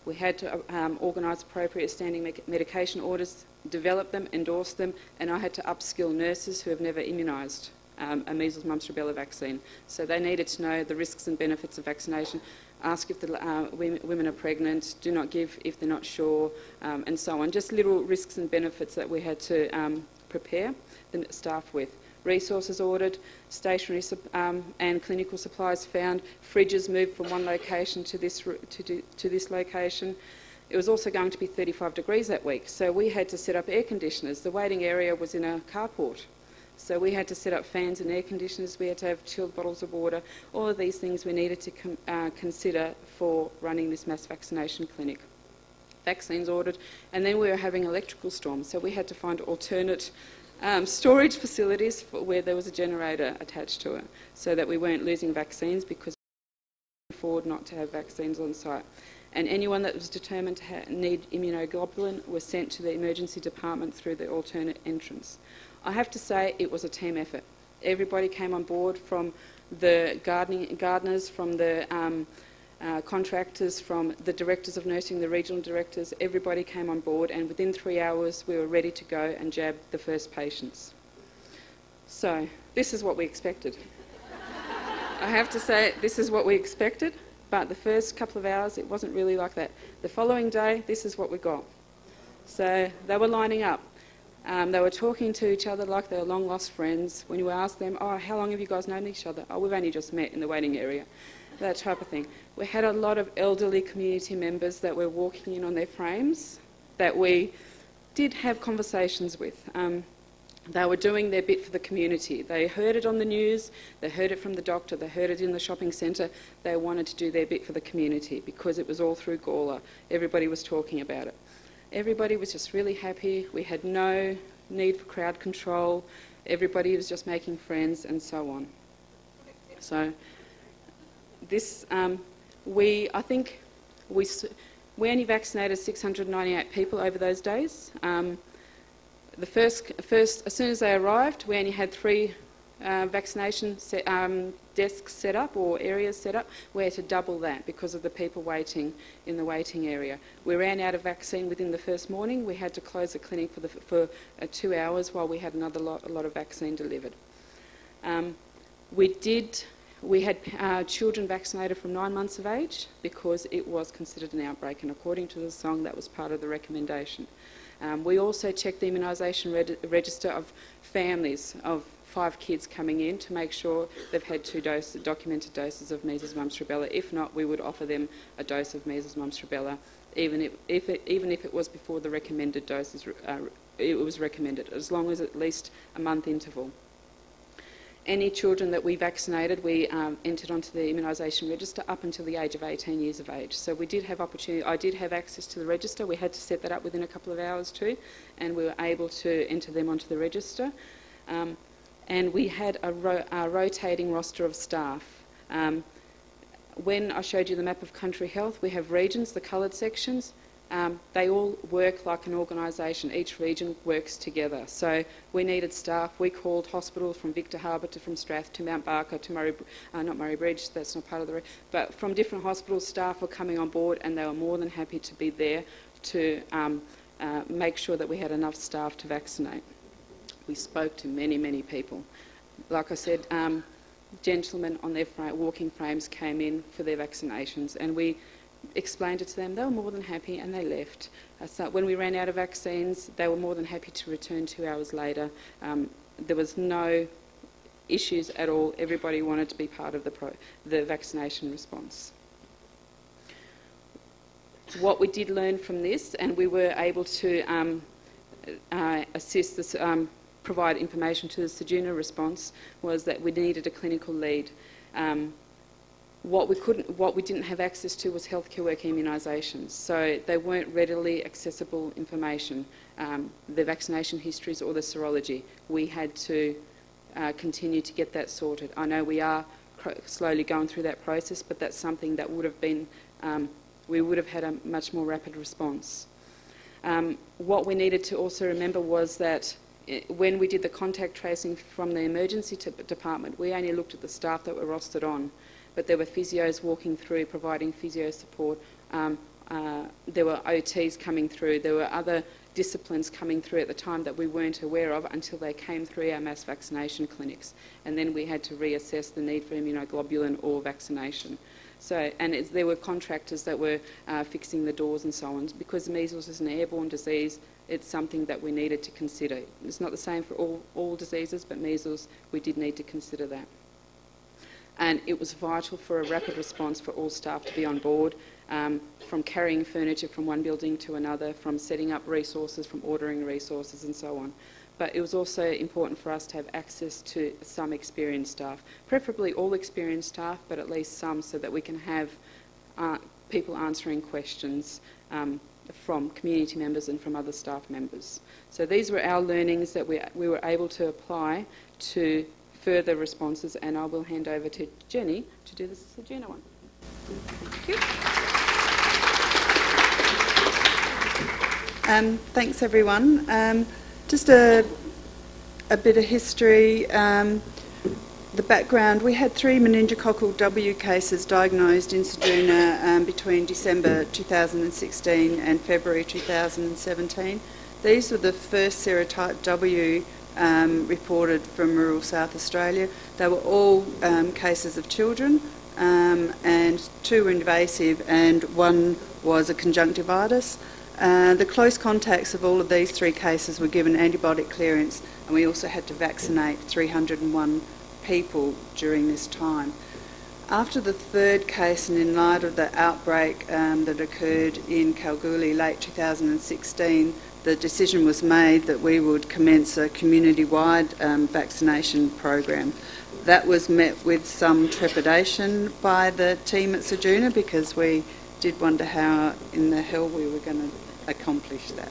We had to um, organise appropriate standing medication orders, develop them, endorse them, and I had to upskill nurses who have never immunised um, a measles, mumps, rubella vaccine. So they needed to know the risks and benefits of vaccination, ask if the uh, women, are pregnant, do not give if they're not sure, um, and so on. Just little risks and benefits that we had to um, prepare the staff with resources ordered, stationary um, and clinical supplies found, fridges moved from one location to this, to, do, to this location. It was also going to be 35 degrees that week, so we had to set up air conditioners. The waiting area was in a carport. So we had to set up fans and air conditioners, we had to have chilled bottles of water, all of these things we needed to uh, consider for running this mass vaccination clinic. Vaccines ordered, and then we were having electrical storms, so we had to find alternate um, storage facilities where there was a generator attached to it so that we weren't losing vaccines because we could afford not to have vaccines on site. And anyone that was determined to need immunoglobulin was sent to the emergency department through the alternate entrance. I have to say it was a team effort. Everybody came on board from the gardening, gardeners, from the um, uh, contractors, from the directors of nursing, the regional directors, everybody came on board, and within three hours we were ready to go and jab the first patients. So, this is what we expected. I have to say, this is what we expected, but the first couple of hours it wasn't really like that. The following day, this is what we got. So, they were lining up. Um, they were talking to each other like they were long lost friends. When you asked them, Oh, how long have you guys known each other? Oh, we've only just met in the waiting area that type of thing. We had a lot of elderly community members that were walking in on their frames that we did have conversations with. Um, they were doing their bit for the community. They heard it on the news, they heard it from the doctor, they heard it in the shopping centre. They wanted to do their bit for the community because it was all through Gawler. Everybody was talking about it. Everybody was just really happy. We had no need for crowd control. Everybody was just making friends and so on. So this, um, we, I think we, we only vaccinated 698 people over those days. Um, the first, first, as soon as they arrived, we only had three uh, vaccination set, um, desks set up or areas set up. We had to double that because of the people waiting in the waiting area. We ran out of vaccine within the first morning. We had to close the clinic for, the, for uh, two hours while we had another lot, a lot of vaccine delivered. Um, we did we had uh, children vaccinated from nine months of age because it was considered an outbreak, and according to the SONG, that was part of the recommendation. Um, we also checked the immunisation register of families of five kids coming in to make sure they've had two dose, documented doses of measles, mumps, rubella. If not, we would offer them a dose of measles, mumps, rubella, even if, if it, even if it was before the recommended doses, uh, it was recommended, as long as at least a month interval any children that we vaccinated, we um, entered onto the immunisation register up until the age of 18 years of age. So we did have opportunity, I did have access to the register. We had to set that up within a couple of hours too, and we were able to enter them onto the register. Um, and we had a, ro a, rotating roster of staff. Um, when I showed you the map of country health, we have regions, the coloured sections. Um, they all work like an organisation. Each region works together. So we needed staff. We called hospitals from Victor Harbor to from Strath to Mount Barker to Murray, uh, not Murray Bridge. That's not part of the. But from different hospitals, staff were coming on board, and they were more than happy to be there to um, uh, make sure that we had enough staff to vaccinate. We spoke to many, many people. Like I said. Um, gentlemen on their walking frames came in for their vaccinations, and we explained it to them. They were more than happy and they left. Uh, so when we ran out of vaccines, they were more than happy to return two hours later. Um, there was no issues at all. Everybody wanted to be part of the, the vaccination response. What we did learn from this, and we were able to um, uh, assist this, um, provide information to the Ceduna response, was that we needed a clinical lead. What we couldn't, what we didn't have access to was healthcare worker immunisations. So they weren't readily accessible information. um, the vaccination histories or the serology. We had to uh, continue to get that sorted. I know we are slowly going through that process, but that's something that would have been, um, we would have had a much more rapid response. Um, what we needed to also remember was that when we did the contact tracing from the emergency department, we only looked at the staff that were rostered on, but there were physios walking through, providing physio support. Um, uh, there were OTs coming through. There were other disciplines coming through at the time that we weren't aware of until they came through our mass vaccination clinics. And then we had to reassess the need for immunoglobulin or vaccination. So, and there were contractors that were uh, fixing the doors and so on. Because measles is an airborne disease, it's something that we needed to consider. It's not the same for all, all diseases, but measles, we did need to consider that. And it was vital for a rapid response for all staff to be on board, um, from carrying furniture from one building to another, from setting up resources, from ordering resources, and so on. But it was also important for us to have access to some experienced staff, preferably all experienced staff, but at least some, so that we can have uh, people answering questions um, from community members and from other staff members. So these were our learnings that we, we were able to apply to further responses and I will hand over to Jenny to do the Ceduna one. Thank you. Um, thanks everyone. Um, just a, a bit of history. Um, the background, we had three meningococcal W cases diagnosed in Ceduna um, between December 2016 and February 2017. These were the first serotype W um, reported from rural South Australia. They were all um, cases of children um, and two were invasive and one was a conjunctivitis. Uh, the close contacts of all of these three cases were given antibiotic clearance and we also had to vaccinate 301 people during this time. After the third case, and in light of the outbreak um, that occurred in Kalgoorlie late 2016, the decision was made that we would commence a community-wide um, vaccination program. That was met with some trepidation by the team at Ceduna because we did wonder how in the hell we were going to accomplish that.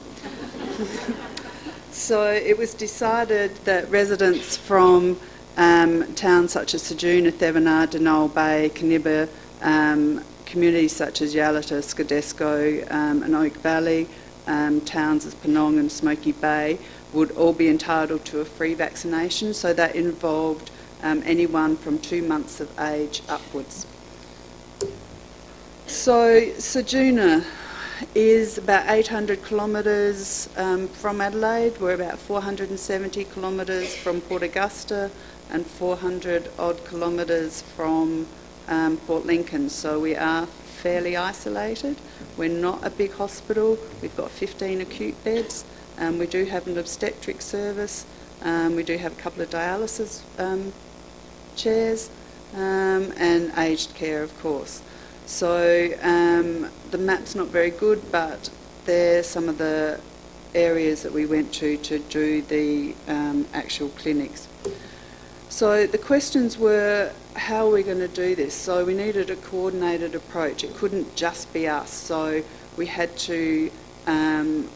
so it was decided that residents from um, towns such as Ceduna, Thevenard, Denial Bay, Koonibba, um, communities such as Yalata, Scotdesco um, and Oak Valley, um, towns as Penong and Smoky Bay would all be entitled to a free vaccination. So that involved um, anyone from two months of age upwards. So Ceduna is about 800 kilometres um, from Adelaide. We're about 470 kilometres from Port Augusta and 400 odd kilometres from um, Port Lincoln. So we are fairly isolated. We're not a big hospital. We've got 15 acute beds. Um, we do have an obstetric service. Um, we do have a couple of dialysis um, chairs um, and aged care, of course. So um, the map's not very good, but they're some of the areas that we went to to do the actual clinics. So the questions were, how are we going to do this? So we needed a coordinated approach. It couldn't just be us. So we had to um,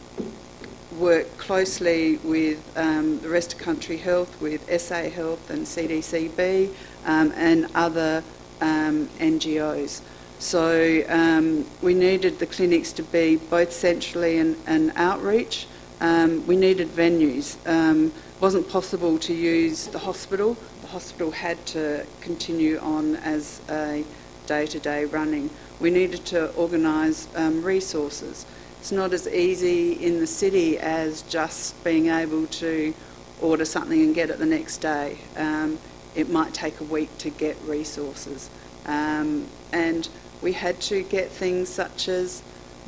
work closely with um, the rest of country health, with SA Health and CDCB um, and other um, NGOs. So um, we needed the clinics to be both centrally and, and outreach. Um, we needed venues it wasn't possible to use the hospital. Hospital had to continue on as a day-to-day running. We needed to organise um, resources. It's not as easy in the city as just being able to order something and get it the next day. Um, it might take a week to get resources. Um, and we had to get things such as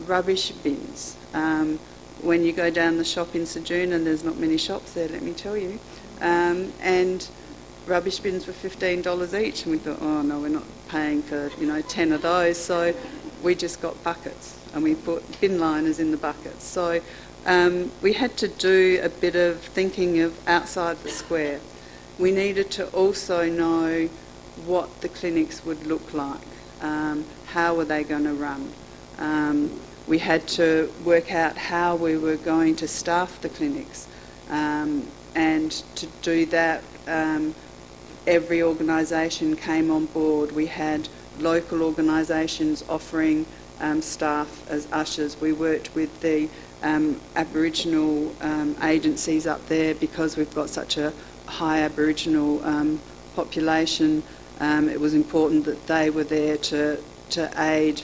rubbish bins. Um, when you go down the shop in Ceduna, and there's not many shops there, let me tell you, um, and rubbish bins were $15 each, and we thought, oh no, we're not paying for, you know, 10 of those, so we just got buckets, and we put bin liners in the buckets. So um, we had to do a bit of thinking of outside the square. We needed to also know what the clinics would look like, um, how were they going to run. Um, we had to work out how we were going to staff the clinics. Um, and to do that, um, every organisation came on board. We had local organisations offering um, staff as ushers. We worked with the um, Aboriginal um, agencies up there because we've got such a high Aboriginal um, population. Um, it was important that they were there to, to aid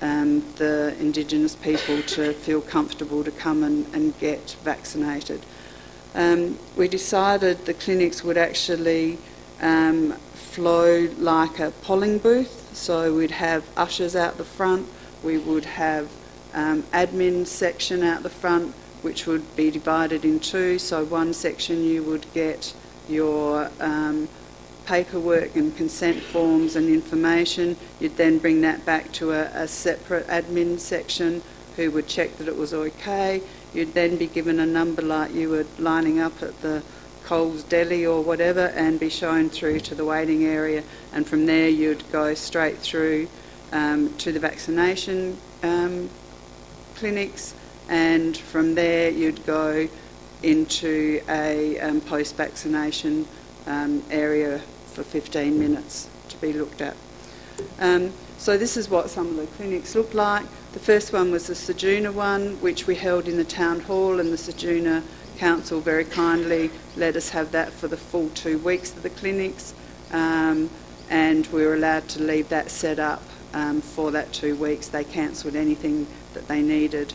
um, the Indigenous people to feel comfortable to come and, and get vaccinated. We decided the clinics would actually um, flow like a polling booth, so we'd have ushers out the front, we would have um, admin section out the front, which would be divided in two. So one section you would get your um, paperwork and consent forms and information. You'd then bring that back to a, a separate admin section who would check that it was okay. You'd then be given a number like you were lining up at the Coles Deli or whatever and be shown through to the waiting area and from there you'd go straight through um, to the vaccination um, clinics and from there you'd go into a um, post-vaccination um, area for 15 minutes to be looked at. Um, so this is what some of the clinics look like. The first one was the Ceduna one, which we held in the town hall, and the Ceduna Council very kindly let us have that for the full two weeks of the clinics, um, and we were allowed to leave that set up um, for that two weeks. They cancelled anything that they needed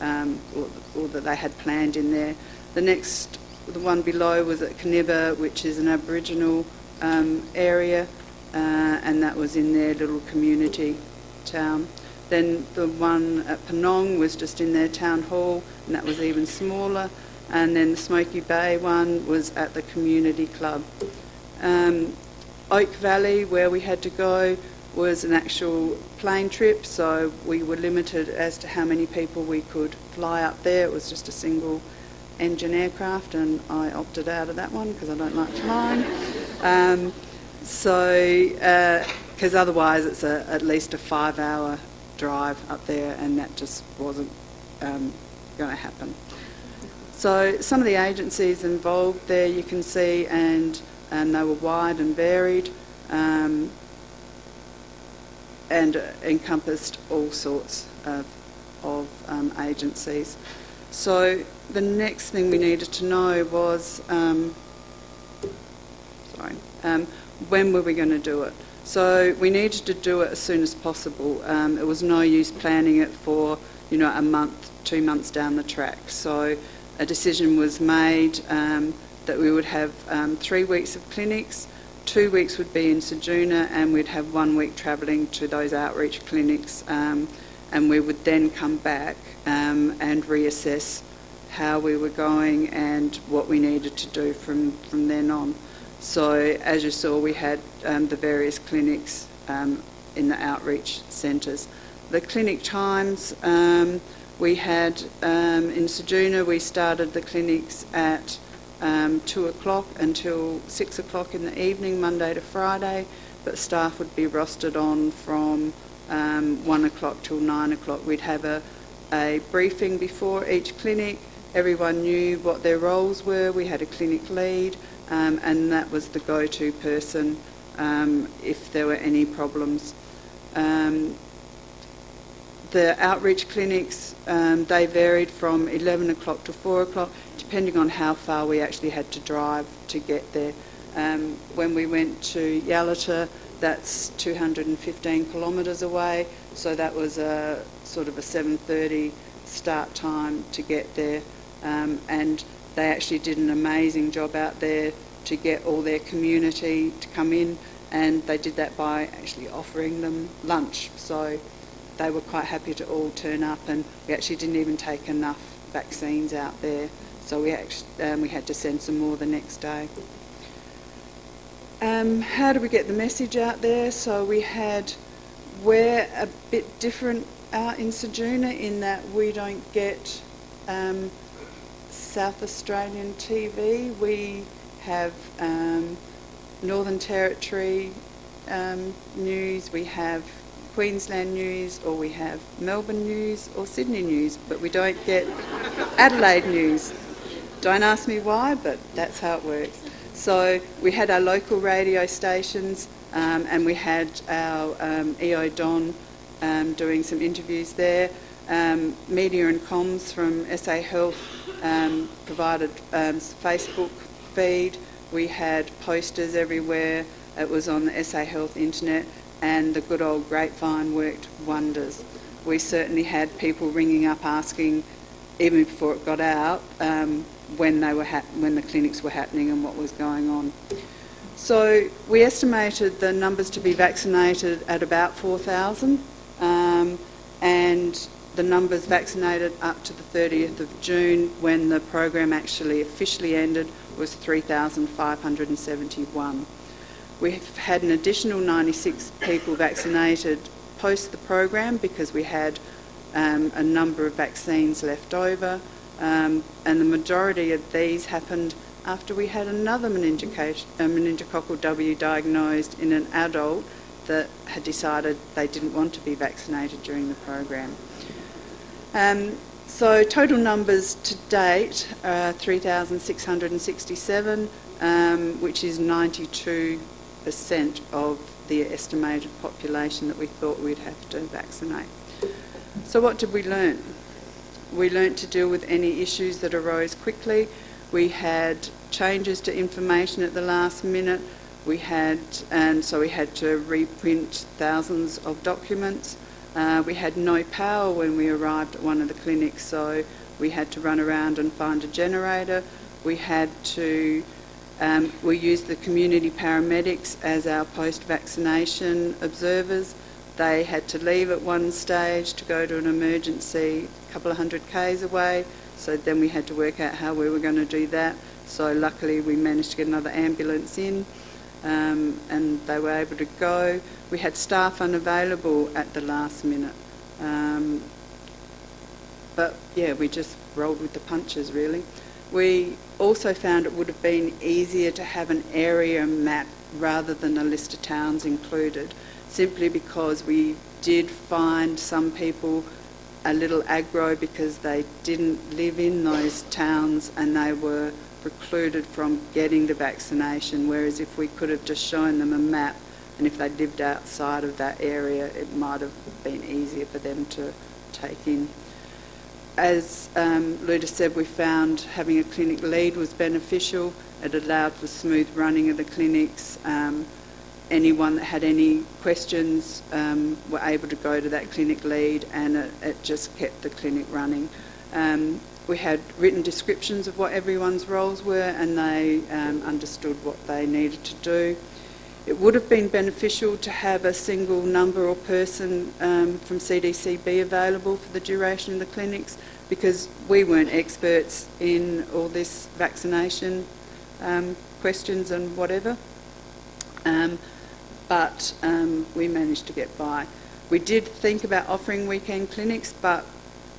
um, or, or, that they had planned in there. The next, the one below was at Koonibba, which is an Aboriginal um, area, uh, and that was in their little community town. Then the one at Penong was just in their town hall, and that was even smaller. And then the Smoky Bay one was at the community club. Um, Oak Valley, where we had to go, was an actual plane trip, so we were limited as to how many people we could fly up there. It was just a single engine aircraft, and I opted out of that one because I don't like flying. Um, so, because uh, otherwise it's a, at least a five hour drive up there, and that just wasn't um, going to happen. So, some of the agencies involved there you can see, and, and they were wide and varied. Um, and encompassed all sorts of, of um, agencies. So the next thing we needed to know was, um, sorry, um, when were we going to do it? So we needed to do it as soon as possible. Um, it was no use planning it for, you know, a month, two months down the track. So a decision was made um, that we would have um, three weeks of clinics two weeks would be in Ceduna and we'd have one week travelling to those outreach clinics um, and we would then come back um, and reassess how we were going and what we needed to do from, from then on. So as you saw we had um, the various clinics um, in the outreach centres. The clinic times we had um, in Ceduna we started the clinics at um, 2 o'clock until 6 o'clock in the evening, Monday to Friday, but staff would be rostered on from um, 1 o'clock till 9 o'clock. We'd have a, a briefing before each clinic. Everyone knew what their roles were. We had a clinic lead, um, and that was the go-to person um, if there were any problems. The outreach clinics, um, they varied from 11 o'clock to 4 o'clock, depending on how far we actually had to drive to get there. Um, when we went to Yalata, that's 215 kilometres away, so that was a sort of a 7.30 start time to get there. Um, and they actually did an amazing job out there to get all their community to come in, and they did that by actually offering them lunch. So they were quite happy to all turn up, and we actually didn't even take enough vaccines out there, so we actually um, we had to send some more the next day. Um, how do we get the message out there? So we had we're a bit different out in Ceduna in that we don't get um, South Australian TV. We have um, Northern Territory um, news. We have Queensland news or we have Melbourne news or Sydney news, but we don't get Adelaide news. Don't ask me why, but that's how it works. So we had our local radio stations um, and we had our um, EO Don um, doing some interviews there. Um, media and comms from SA Health um, provided um, Facebook feed. We had posters everywhere. It was on the SA Health internet, and the good old grapevine worked wonders. We certainly had people ringing up asking, even before it got out, um, when they were when the clinics were happening and what was going on. So we estimated the numbers to be vaccinated at about 4,000, um, and the numbers vaccinated up to the 30th of June, when the program actually officially ended, was 3,571. We've had an additional 96 people vaccinated post the program because we had um, a number of vaccines left over, um, and the majority of these happened after we had another meningococcal W diagnosed in an adult that had decided they didn't want to be vaccinated during the program. Um, so total numbers to date are 3,667, um, which is 92% of the estimated population that we thought we'd have to vaccinate. So what did we learn? We learnt to deal with any issues that arose quickly. We had changes to information at the last minute. We had, and so we had to reprint thousands of documents. Uh, we had no power when we arrived at one of the clinics, so we had to run around and find a generator. We had to, um, we used the community paramedics as our post-vaccination observers. They had to leave at one stage to go to an emergency a couple of hundred k's away, so then we had to work out how we were going to do that. So luckily we managed to get another ambulance in um, and they were able to go. We had staff unavailable at the last minute. Um, but yeah, we just rolled with the punches really. We also found it would have been easier to have an area map rather than a list of towns included, simply because we did find some people a little aggro because they didn't live in those towns and they were precluded from getting the vaccination, whereas if we could have just shown them a map and if they lived outside of that area, it might have been easier for them to take in. As um, Luda said, we found having a clinic lead was beneficial. It allowed for smooth running of the clinics. Um, anyone that had any questions um, were able to go to that clinic lead and it, it just kept the clinic running. Um, we had written descriptions of what everyone's roles were and they um, understood what they needed to do. It would have been beneficial to have a single number or person um, from CDC be available for the duration of the clinics because we weren't experts in all this vaccination um, questions and whatever. Um, but um, we managed to get by. We did think about offering weekend clinics, but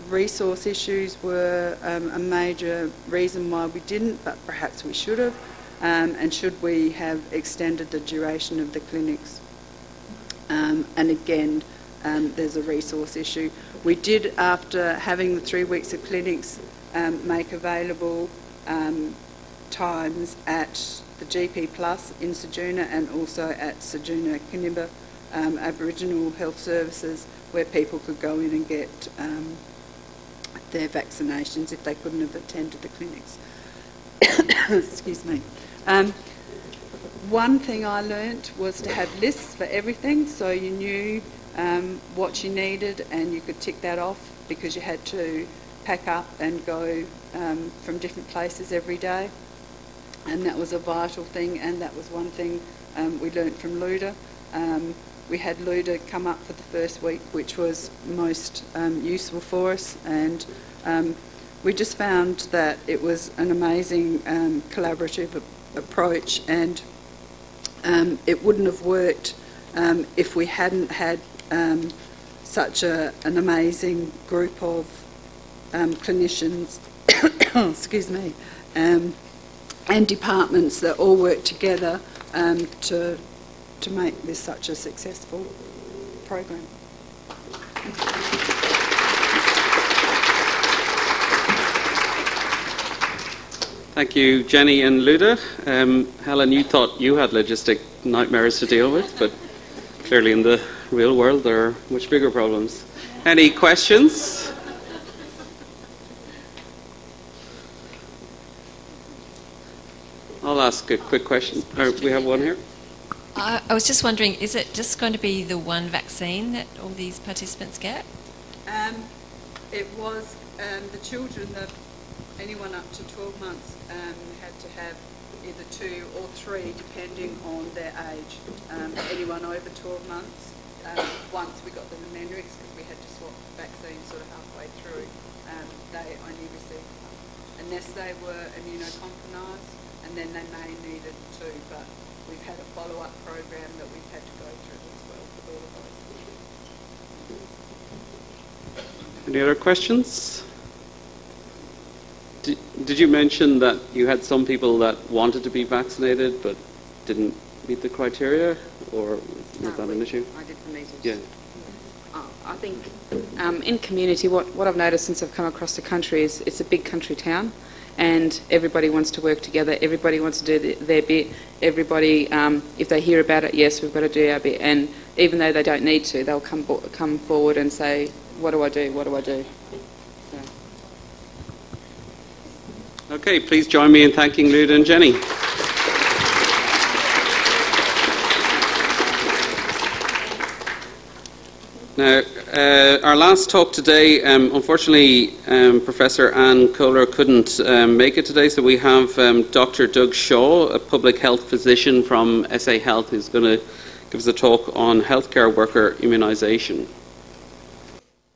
resource issues were um, a major reason why we didn't, but perhaps we should have. Um, and should we have extended the duration of the clinics? Um, and again, um, there's a resource issue. We did, after having the three weeks of clinics, um, make available um, times at the GP Plus in Ceduna and also at Ceduna Koonibba Aboriginal Health Services where people could go in and get um, their vaccinations if they couldn't have attended the clinics. Excuse me. Um, one thing I learnt was to have lists for everything, so you knew um, what you needed and you could tick that off because you had to pack up and go um, from different places every day. And that was a vital thing, and that was one thing um, we learnt from Luda. Um, we had Luda come up for the first week, which was most um, useful for us, and um, we just found that it was an amazing collaborative approach, and um, it wouldn't have worked um, if we hadn't had um, such a, an amazing group of clinicians, excuse me, and departments that all work together to to make this such a successful program. Thank you, Jenny and Luda. Um, Helen, you thought you had logistic nightmares to deal with, but clearly in the real world there are much bigger problems. Any questions? I'll ask a quick question. Or we have one here. I, I was just wondering, is it just going to be the one vaccine that all these participants get? Um, it was um, the children, the, anyone up to 12 months, um, had to have either two or three, depending on their age. Um, anyone over 12 months, um, once we got them the Menrix, because we had to swap vaccines sort of halfway through, um, they only received one, unless they were immunocompromised, and then they may need it too. But we've had a follow-up program that we've had to go through as well with all of those. Any other questions? Did, did you mention that you had some people that wanted to be vaccinated but didn't meet the criteria, or was No, that we- an issue? I did the meetings. Yeah. Uh, I think um, in community, what, what I've noticed since I've come across the country is it's a big country town, and everybody wants to work together. Everybody wants to do th- their bit. Everybody, um, if they hear about it, yes, we've got to do our bit. And even though they don't need to, they'll come come forward and say, "What do I do? What do I do?" So. Okay, please join me in thanking Luda and Jenny. Now, uh, our last talk today, um, unfortunately, um, Professor Ann Koehler couldn't um, make it today, so we have um, Dr. Doug Shaw, a public health physician from SA Health, who's going to give us a talk on healthcare worker immunisation.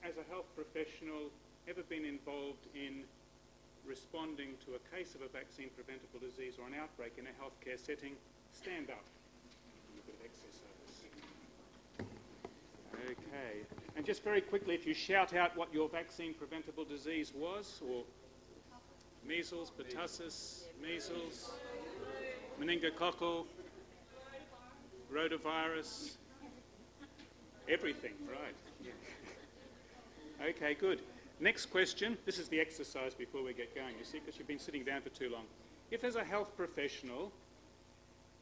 as a health professional, ever been involved in responding to a case of a vaccine preventable disease or an outbreak in a healthcare setting, stand up. Okay. And just very quickly, if you shout out what your vaccine preventable disease was, or measles, pertussis, measles, meningococcal, rotavirus, everything, right. Okay, good. Next question. This is the exercise before we get going, you see, because you've been sitting down for too long. If, as a health professional,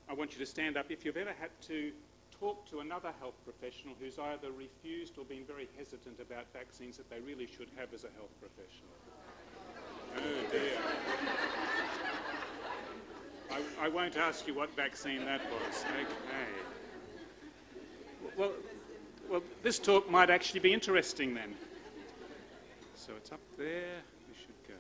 I want you to stand up, if you've ever had to talk to another health professional who's either refused or been very hesitant about vaccines that they really should have as a health professional. Oh dear. I, I won't ask you what vaccine that was. Okay. Well, well, this talk might actually be interesting then. So it's up there. We should go.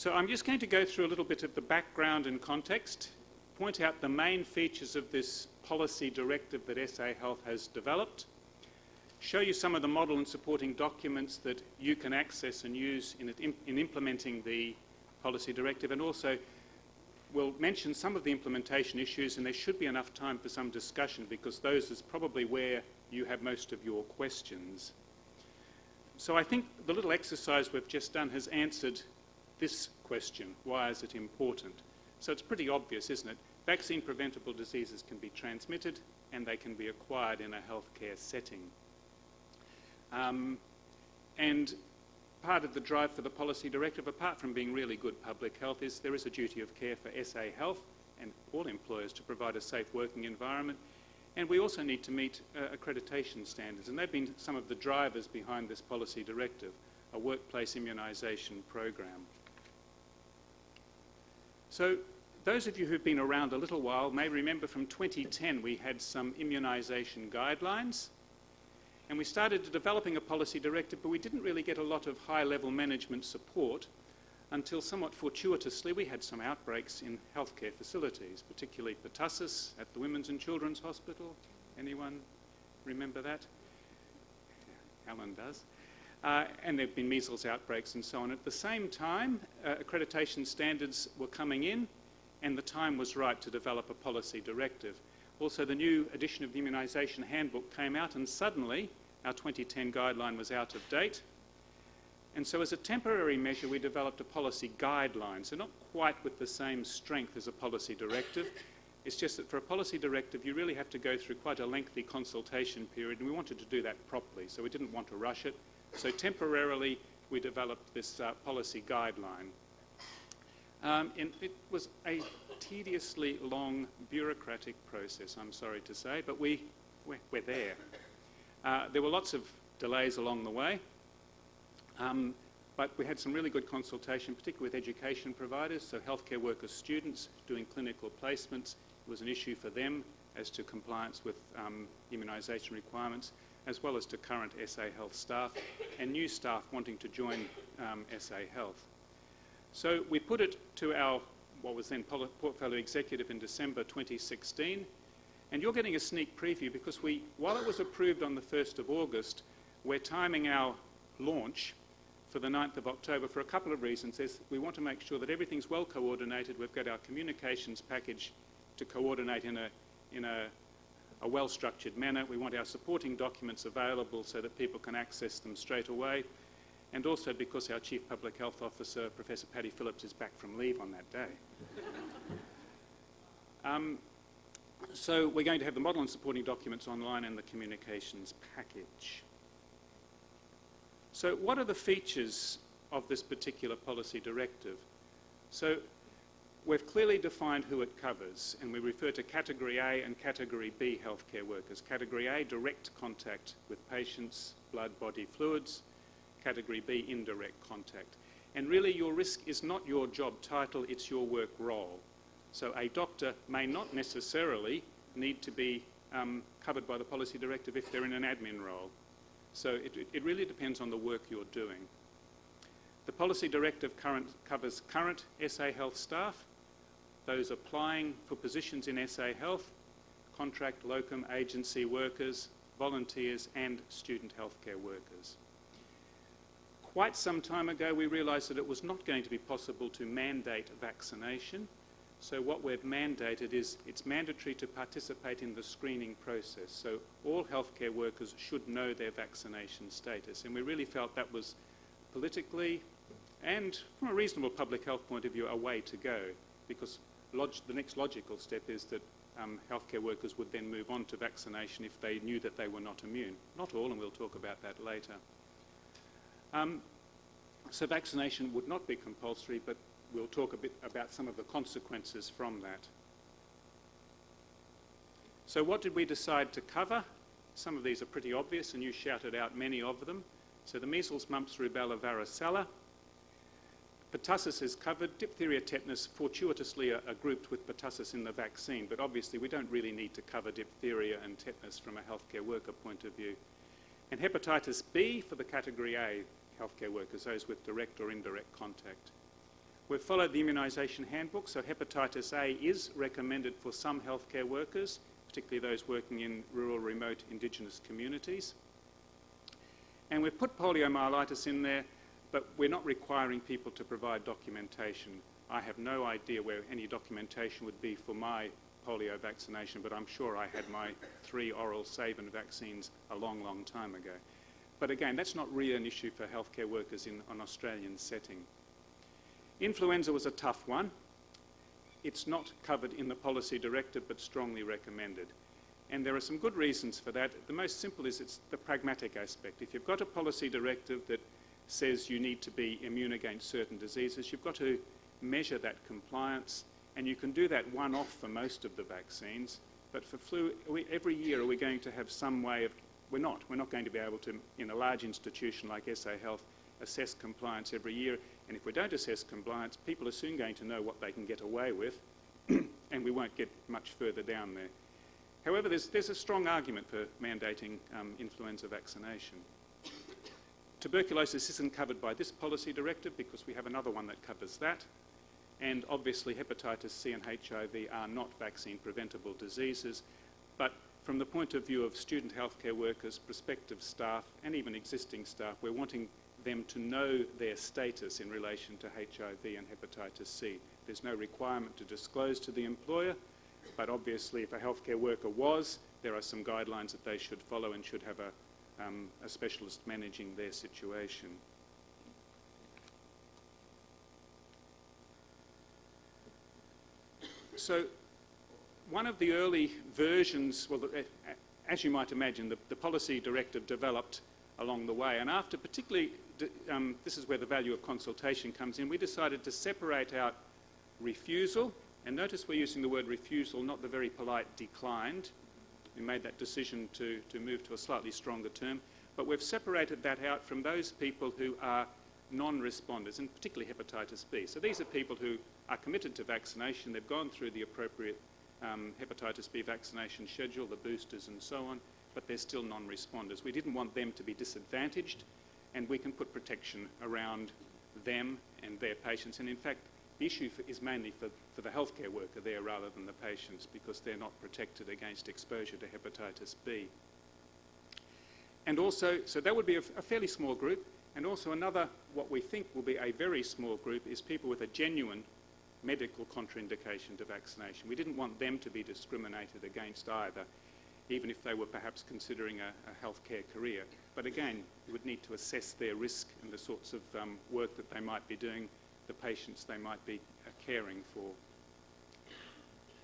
So I'm just going to go through a little bit of the background and context, point out the main features of this policy directive that SA Health has developed, show you some of the model and supporting documents that you can access and use in, in implementing the policy directive, and also we'll mention some of the implementation issues, and there should be enough time for some discussion because those is probably where you have most of your questions. So I think the little exercise we've just done has answered this question, why is it important? So it's pretty obvious, isn't it? Vaccine preventable diseases can be transmitted and they can be acquired in a healthcare setting. Um, and part of the drive for the policy directive, apart from being really good public health, is there is a duty of care for SA Health and all employers to provide a safe working environment. And we also need to meet uh, accreditation standards, and they've been some of the drivers behind this policy directive, a workplace immunisation program. So those of you who've been around a little while may remember from 2010 we had some immunisation guidelines. And we started developing a policy directive, but we didn't really get a lot of high level management support until somewhat fortuitously we had some outbreaks in healthcare facilities, particularly pertussis at the Women's and Children's Hospital. Anyone remember that? Alan does. Uh, and there have been measles outbreaks and so on. At the same time, uh, accreditation standards were coming in, and the time was right to develop a policy directive. Also, the new edition of the immunisation handbook came out, and suddenly our 2010 guideline was out of date. And so, as a temporary measure, we developed a policy guideline, so not quite with the same strength as a policy directive, It's just that for a policy directive, you really have to go through quite a lengthy consultation period, and we wanted to do that properly, so we didn't want to rush it. So temporarily, we developed this uh, policy guideline. Um, and it was a tediously long bureaucratic process, I'm sorry to say, but we, we're, we're there. Uh, there were lots of delays along the way, um, but we had some really good consultation, particularly with education providers, so healthcare workers, students doing clinical placements. It was an issue for them as to compliance with um, immunisation requirements, as well as to current SA Health staff and new staff wanting to join um, SA Health. So we put it to our, what was then portfolio executive in December 2016, and you're getting a sneak preview because we, while it was approved on the 1st of August, we're timing our launch for the 9th of October for a couple of reasons. we want to make sure that everything's well coordinated. We've got our communications package to coordinate in a, in a, a well-structured manner. We want our supporting documents available so that people can access them straight away and also because our Chief Public Health Officer, Professor Paddy Phillips, is back from leave on that day. um, so we're going to have the model and supporting documents online and the communications package. So what are the features of this particular policy directive? So we've clearly defined who it covers, and we refer to Category A and Category B healthcare workers. Category A, direct contact with patients, blood, body fluids category B, indirect contact. And really your risk is not your job title, it's your work role. So a doctor may not necessarily need to be um, covered by the policy directive if they're in an admin role. So it, it really depends on the work you're doing. The policy directive current, covers current SA Health staff, those applying for positions in SA Health, contract, locum, agency workers, volunteers and student healthcare workers. Quite some time ago, we realised that it was not going to be possible to mandate vaccination. So what we've mandated is it's mandatory to participate in the screening process. So all healthcare workers should know their vaccination status. And we really felt that was politically and from a reasonable public health point of view a way to go because the next logical step is that um, healthcare workers would then move on to vaccination if they knew that they were not immune. Not all, and we'll talk about that later. Um, so vaccination would not be compulsory, but we'll talk a bit about some of the consequences from that. So what did we decide to cover? Some of these are pretty obvious, and you shouted out many of them. So the measles, mumps, rubella, varicella. Pertussis is covered. Diphtheria, tetanus fortuitously are, are, grouped with pertussis in the vaccine, but obviously we don't really need to cover diphtheria and tetanus from a healthcare worker point of view. And hepatitis B for the category A, healthcare workers, those with direct or indirect contact. We've followed the immunisation handbook, so hepatitis A is recommended for some healthcare workers, particularly those working in rural, remote, indigenous communities. And we've put poliomyelitis in there, but we're not requiring people to provide documentation. I have no idea where any documentation would be for my polio vaccination, but I'm sure I had my three oral Sabin vaccines a long, long time ago. But again, that's not really an issue for healthcare workers in an Australian setting. Influenza was a tough one. It's not covered in the policy directive, but strongly recommended. And there are some good reasons for that. The most simple is it's the pragmatic aspect. If you've got a policy directive that says you need to be immune against certain diseases, you've got to measure that compliance, and you can do that one-off for most of the vaccines. But for flu, we, every year are we going to have some way of we're not. We're not going to be able to, in a large institution like SA Health, assess compliance every year. And if we don't assess compliance, people are soon going to know what they can get away with, and we won't get much further down there. However, there's, there's a strong argument for mandating um, influenza vaccination. Tuberculosis isn't covered by this policy directive because we have another one that covers that. And obviously, hepatitis C and HIV are not vaccine preventable diseases, but from the point of view of student healthcare workers, prospective staff, and even existing staff, we're wanting them to know their status in relation to HIV and hepatitis C. There's no requirement to disclose to the employer, but obviously if a healthcare worker was, there are some guidelines that they should follow and should have a, um, a specialist managing their situation. So one of the early versions, well, as you might imagine, the, the policy directive developed along the way. And after particularly, um, this is where the value of consultation comes in, we decided to separate out refusal. And notice we're using the word refusal, not the very polite declined. We made that decision to, to move to a slightly stronger term. But we've separated that out from those people who are non-responders, and particularly hepatitis B. So these are people who are committed to vaccination. They've gone through the appropriate um, hepatitis B vaccination schedule, the boosters and so on, but they're still non-responders. We didn't want them to be disadvantaged, and we can put protection around them and their patients. And in fact, the issue for, is mainly for, for the healthcare worker there rather than the patients because they're not protected against exposure to hepatitis B. And also, so that would be a, a fairly small group. And also another, what we think will be a very small group, is people with a genuine medical contraindication to vaccination. We didn't want them to be discriminated against either, even if they were perhaps considering a, a healthcare career. But again, you would need to assess their risk and the sorts of um, work that they might be doing, the patients they might be uh, caring for.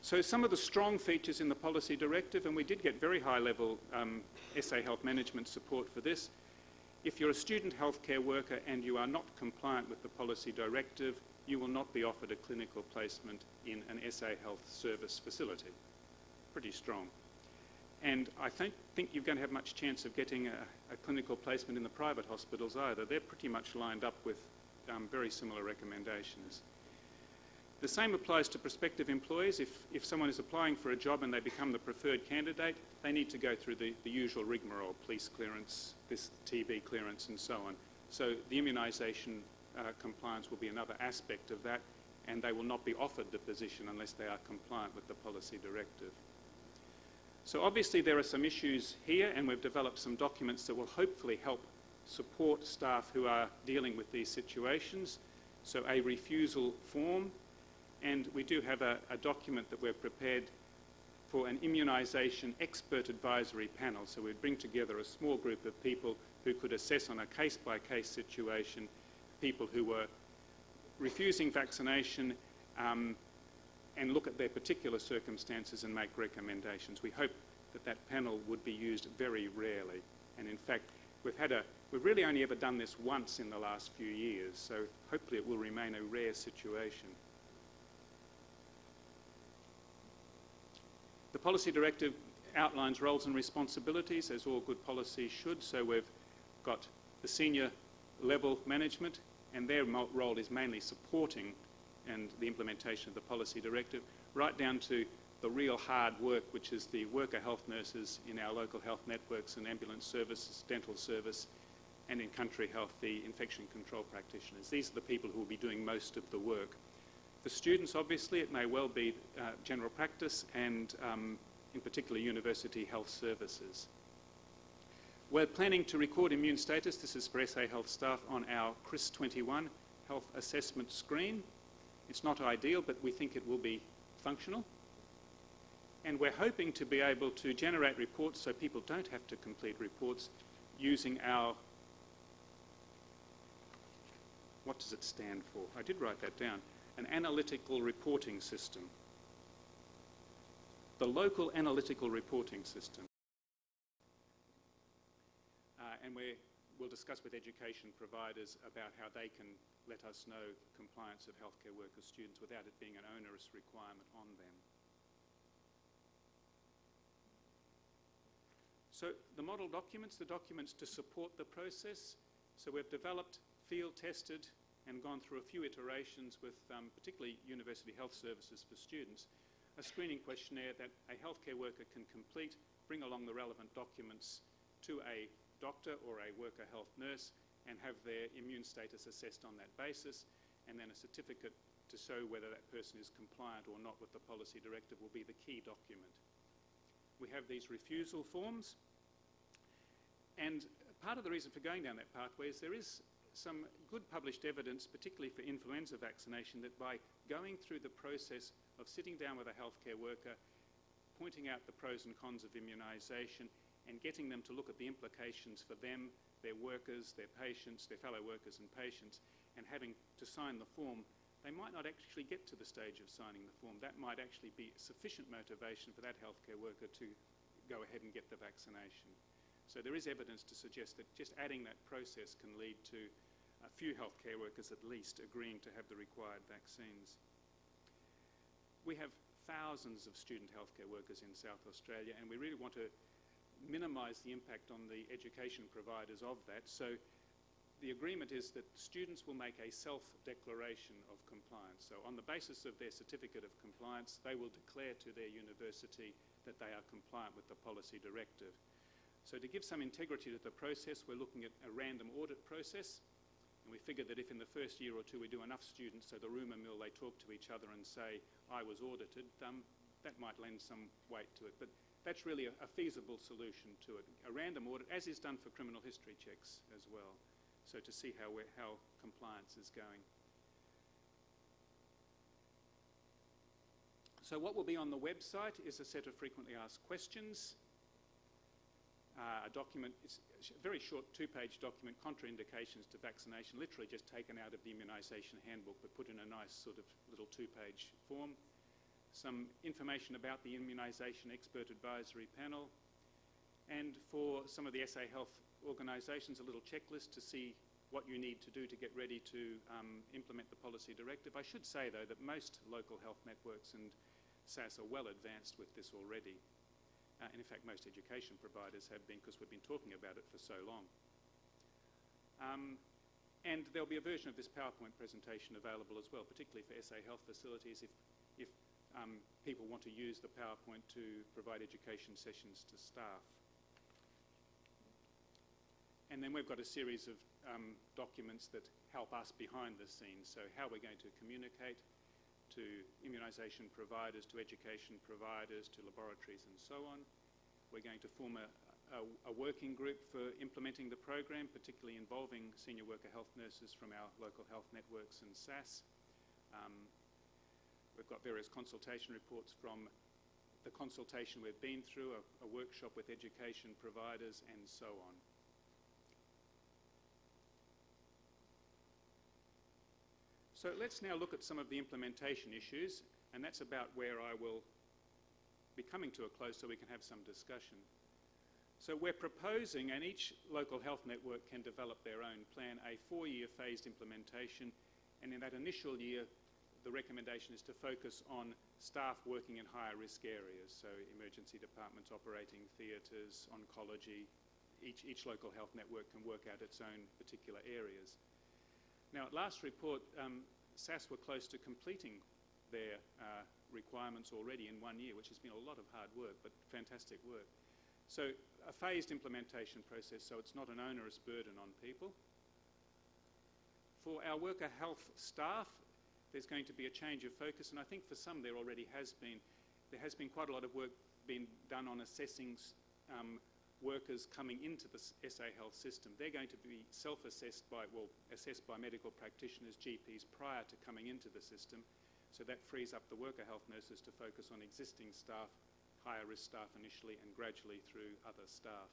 So some of the strong features in the policy directive, and we did get very high level um, SA health management support for this. If you're a student healthcare worker and you are not compliant with the policy directive, you will not be offered a clinical placement in an SA health service facility. Pretty strong. And I think, think you're going to have much chance of getting a, a clinical placement in the private hospitals either. They're pretty much lined up with um, very similar recommendations. The same applies to prospective employees. If, if someone is applying for a job and they become the preferred candidate, they need to go through the, the usual rigmarole, police clearance, this TB clearance and so on. So the immunisation uh, compliance will be another aspect of that and they will not be offered the position unless they are compliant with the policy directive. So obviously there are some issues here and we've developed some documents that will hopefully help support staff who are dealing with these situations. So a refusal form and we do have a, a document that we're prepared for an immunisation expert advisory panel. So we'd bring together a small group of people who could assess on a case-by-case situation people who were refusing vaccination um, and look at their particular circumstances and make recommendations. We hope that that panel would be used very rarely. And in fact, we've had a, we've really only ever done this once in the last few years, so hopefully it will remain a rare situation. The policy directive outlines roles and responsibilities, as all good policies should. So we've got the senior level management, and their role is mainly supporting and the implementation of the policy directive, right down to the real hard work, which is the worker health nurses in our local health networks and ambulance services, dental service, and in country health, the infection control practitioners. These are the people who will be doing most of the work. For students, obviously, it may well be uh, general practice and, um, in particular, university health services. We're planning to record immune status, this is for SA Health staff, on our CHRIS21 health assessment screen. It's not ideal, but we think it will be functional. And we're hoping to be able to generate reports so people don't have to complete reports using our, what does it stand for? I did write that down an analytical reporting system. The local analytical reporting system. Uh, and we will discuss with education providers about how they can let us know compliance of healthcare workers, students, without it being an onerous requirement on them. So the model documents, the documents to support the process. So we've developed, field tested, and gone through a few iterations with um, particularly university health services for students, a screening questionnaire that a healthcare worker can complete, bring along the relevant documents to a doctor or a worker health nurse and have their immune status assessed on that basis, and then a certificate to show whether that person is compliant or not with the policy directive will be the key document. We have these refusal forms, and part of the reason for going down that pathway is there is some good published evidence, particularly for influenza vaccination, that by going through the process of sitting down with a healthcare worker, pointing out the pros and cons of immunisation, and getting them to look at the implications for them, their workers, their patients, their fellow workers and patients, and having to sign the form, they might not actually get to the stage of signing the form. That might actually be sufficient motivation for that healthcare worker to go ahead and get the vaccination. So there is evidence to suggest that just adding that process can lead to a few healthcare workers at least agreeing to have the required vaccines. We have thousands of student healthcare workers in South Australia and we really want to minimise the impact on the education providers of that. So the agreement is that students will make a self-declaration of compliance. So on the basis of their certificate of compliance, they will declare to their university that they are compliant with the policy directive. So to give some integrity to the process, we're looking at a random audit process. And we figured that if in the first year or two we do enough students, so the rumour mill, they talk to each other and say, I was audited, um, that might lend some weight to it. But that's really a, a feasible solution to it. A random audit, as is done for criminal history checks as well so to see how, how compliance is going. So what will be on the website is a set of frequently asked questions, uh, a document, it's a very short two-page document, contraindications to vaccination, literally just taken out of the immunisation handbook but put in a nice sort of little two-page form. Some information about the immunisation expert advisory panel, and for some of the SA Health organisations a little checklist to see what you need to do to get ready to um, implement the policy directive. I should say, though, that most local health networks and SAS are well advanced with this already. Uh, and in fact, most education providers have been because we've been talking about it for so long. Um, and there'll be a version of this PowerPoint presentation available as well, particularly for SA Health facilities if, if um, people want to use the PowerPoint to provide education sessions to staff. And then we've got a series of um, documents that help us behind the scenes. So how we're going to communicate to immunisation providers, to education providers, to laboratories and so on. We're going to form a, a, a, working group for implementing the program, particularly involving senior worker health nurses from our local health networks and SAS. Um, we've got various consultation reports from the consultation we've been through, a, a workshop with education providers and so on. So let's now look at some of the implementation issues, and that's about where I will be coming to a close so we can have some discussion. So we're proposing, and each local health network can develop their own plan, a four-year phased implementation, and in that initial year, the recommendation is to focus on staff working in higher risk areas, so emergency departments, operating theatres, oncology. Each, each local health network can work out its own particular areas. Now, at last report, um, SAS were close to completing their uh, requirements already in one year, which has been a lot of hard work, but fantastic work. So a phased implementation process, so it's not an onerous burden on people. For our worker health staff, there's going to be a change of focus, and I think for some there already has been. There has been quite a lot of work being done on assessing um, workers coming into the SA Health system. They're going to be self-assessed by, well, assessed by medical practitioners, GPs, prior to coming into the system. So that frees up the worker health nurses to focus on existing staff, higher risk staff initially, and gradually through other staff.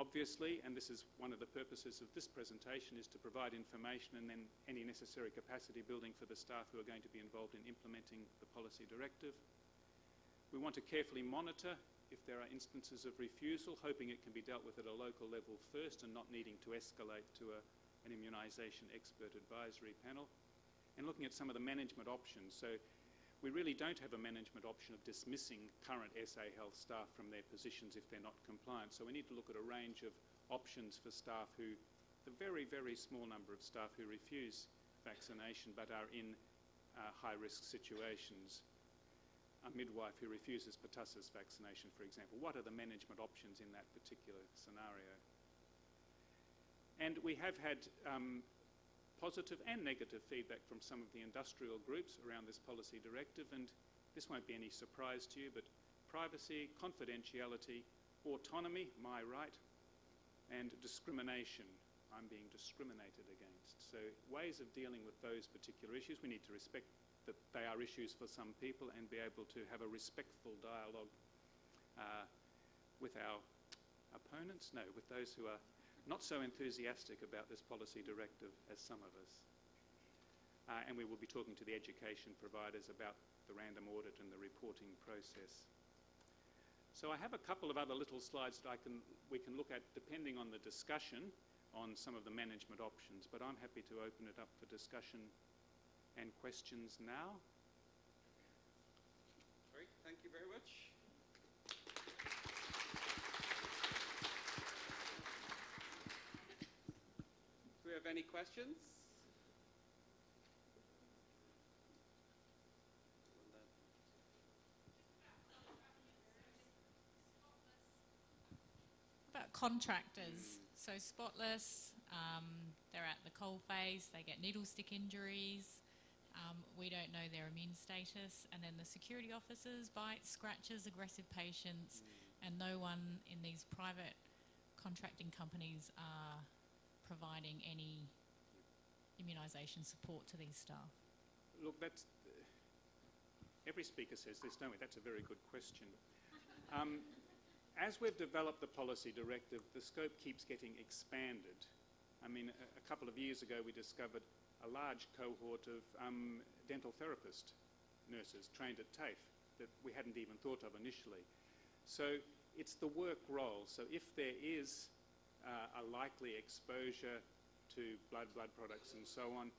Obviously, and this is one of the purposes of this presentation, is to provide information and then any necessary capacity building for the staff who are going to be involved in implementing the policy directive. We want to carefully monitor if there are instances of refusal, hoping it can be dealt with at a local level first and not needing to escalate to a, an immunisation expert advisory panel, and looking at some of the management options. So we really don't have a management option of dismissing current SA Health staff from their positions if they're not compliant. So we need to look at a range of options for staff who, the very, very small number of staff who refuse vaccination but are in uh, high risk situations a midwife who refuses pertussis vaccination, for example? What are the management options in that particular scenario? And we have had um, positive and negative feedback from some of the industrial groups around this policy directive, and this won't be any surprise to you, but privacy, confidentiality, autonomy, my right, and discrimination, I'm being discriminated against. So ways of dealing with those particular issues, we need to respect that they are issues for some people and be able to have a respectful dialogue uh, with our opponents, no, with those who are not so enthusiastic about this policy directive as some of us. Uh, and we will be talking to the education providers about the random audit and the reporting process. So I have a couple of other little slides that I can, we can look at depending on the discussion on some of the management options, but I'm happy to open it up for discussion and questions now. Great, thank you very much. Do we have any questions? about contractors. So spotless, um, they're at the coalface, they get needle stick injuries. Um, we don't know their immune status, and then the security officers, bites, scratches, aggressive patients, and no one in these private contracting companies are providing any immunisation support to these staff. Look, that's every speaker says this, don't we? That's a very good question. Um, as we've developed the policy directive, the scope keeps getting expanded. I mean, a, a couple of years ago, we discovered a large cohort of um, dental therapist nurses trained at TAFE that we hadn't even thought of initially. So it's the work role. So if there is uh, a likely exposure to blood, blood products, and so on,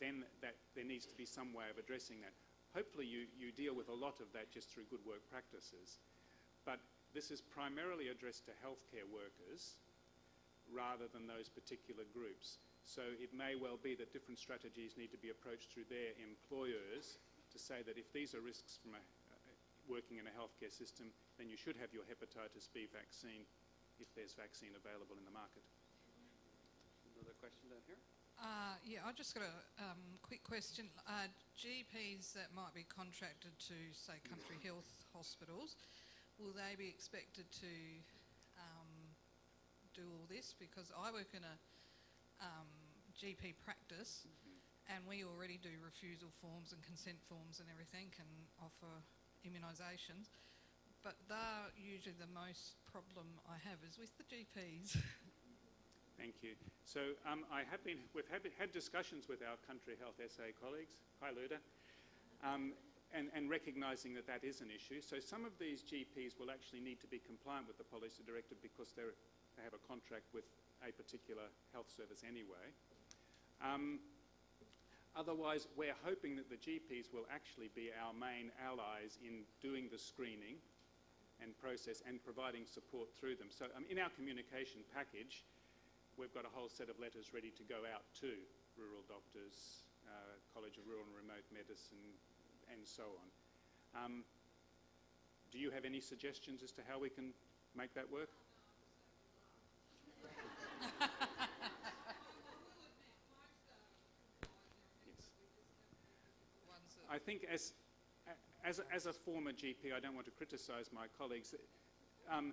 then that there needs to be some way of addressing that. Hopefully, you, you deal with a lot of that just through good work practices. But this is primarily addressed to healthcare workers rather than those particular groups. So it may well be that different strategies need to be approached through their employers to say that if these are risks from a, uh, working in a healthcare system, then you should have your hepatitis B vaccine if there's vaccine available in the market. Another question down here. Uh, yeah, I just got a um, quick question. Uh, GPs that might be contracted to, say, country health hospitals, will they be expected to um, do all this? Because I work in a um, GP practice and we already do refusal forms and consent forms and everything and offer immunisations. But they're usually the most problem I have is with the GPs. Thank you. So um, I have been, we've had, had, discussions with our Country Health SA colleagues. Hi, Luda. Um, and, and recognising that that is an issue. So some of these GPs will actually need to be compliant with the policy directive because they have a contract with a particular health service anyway. Um, otherwise, we're hoping that the GPs will actually be our main allies in doing the screening and process and providing support through them. So um, in our communication package, we've got a whole set of letters ready to go out to rural doctors, uh, College of Rural and Remote Medicine, and so on. Um, do you have any suggestions as to how we can make that work? yes. I think as, as, as a former GP, I don't want to criticise my colleagues. Um,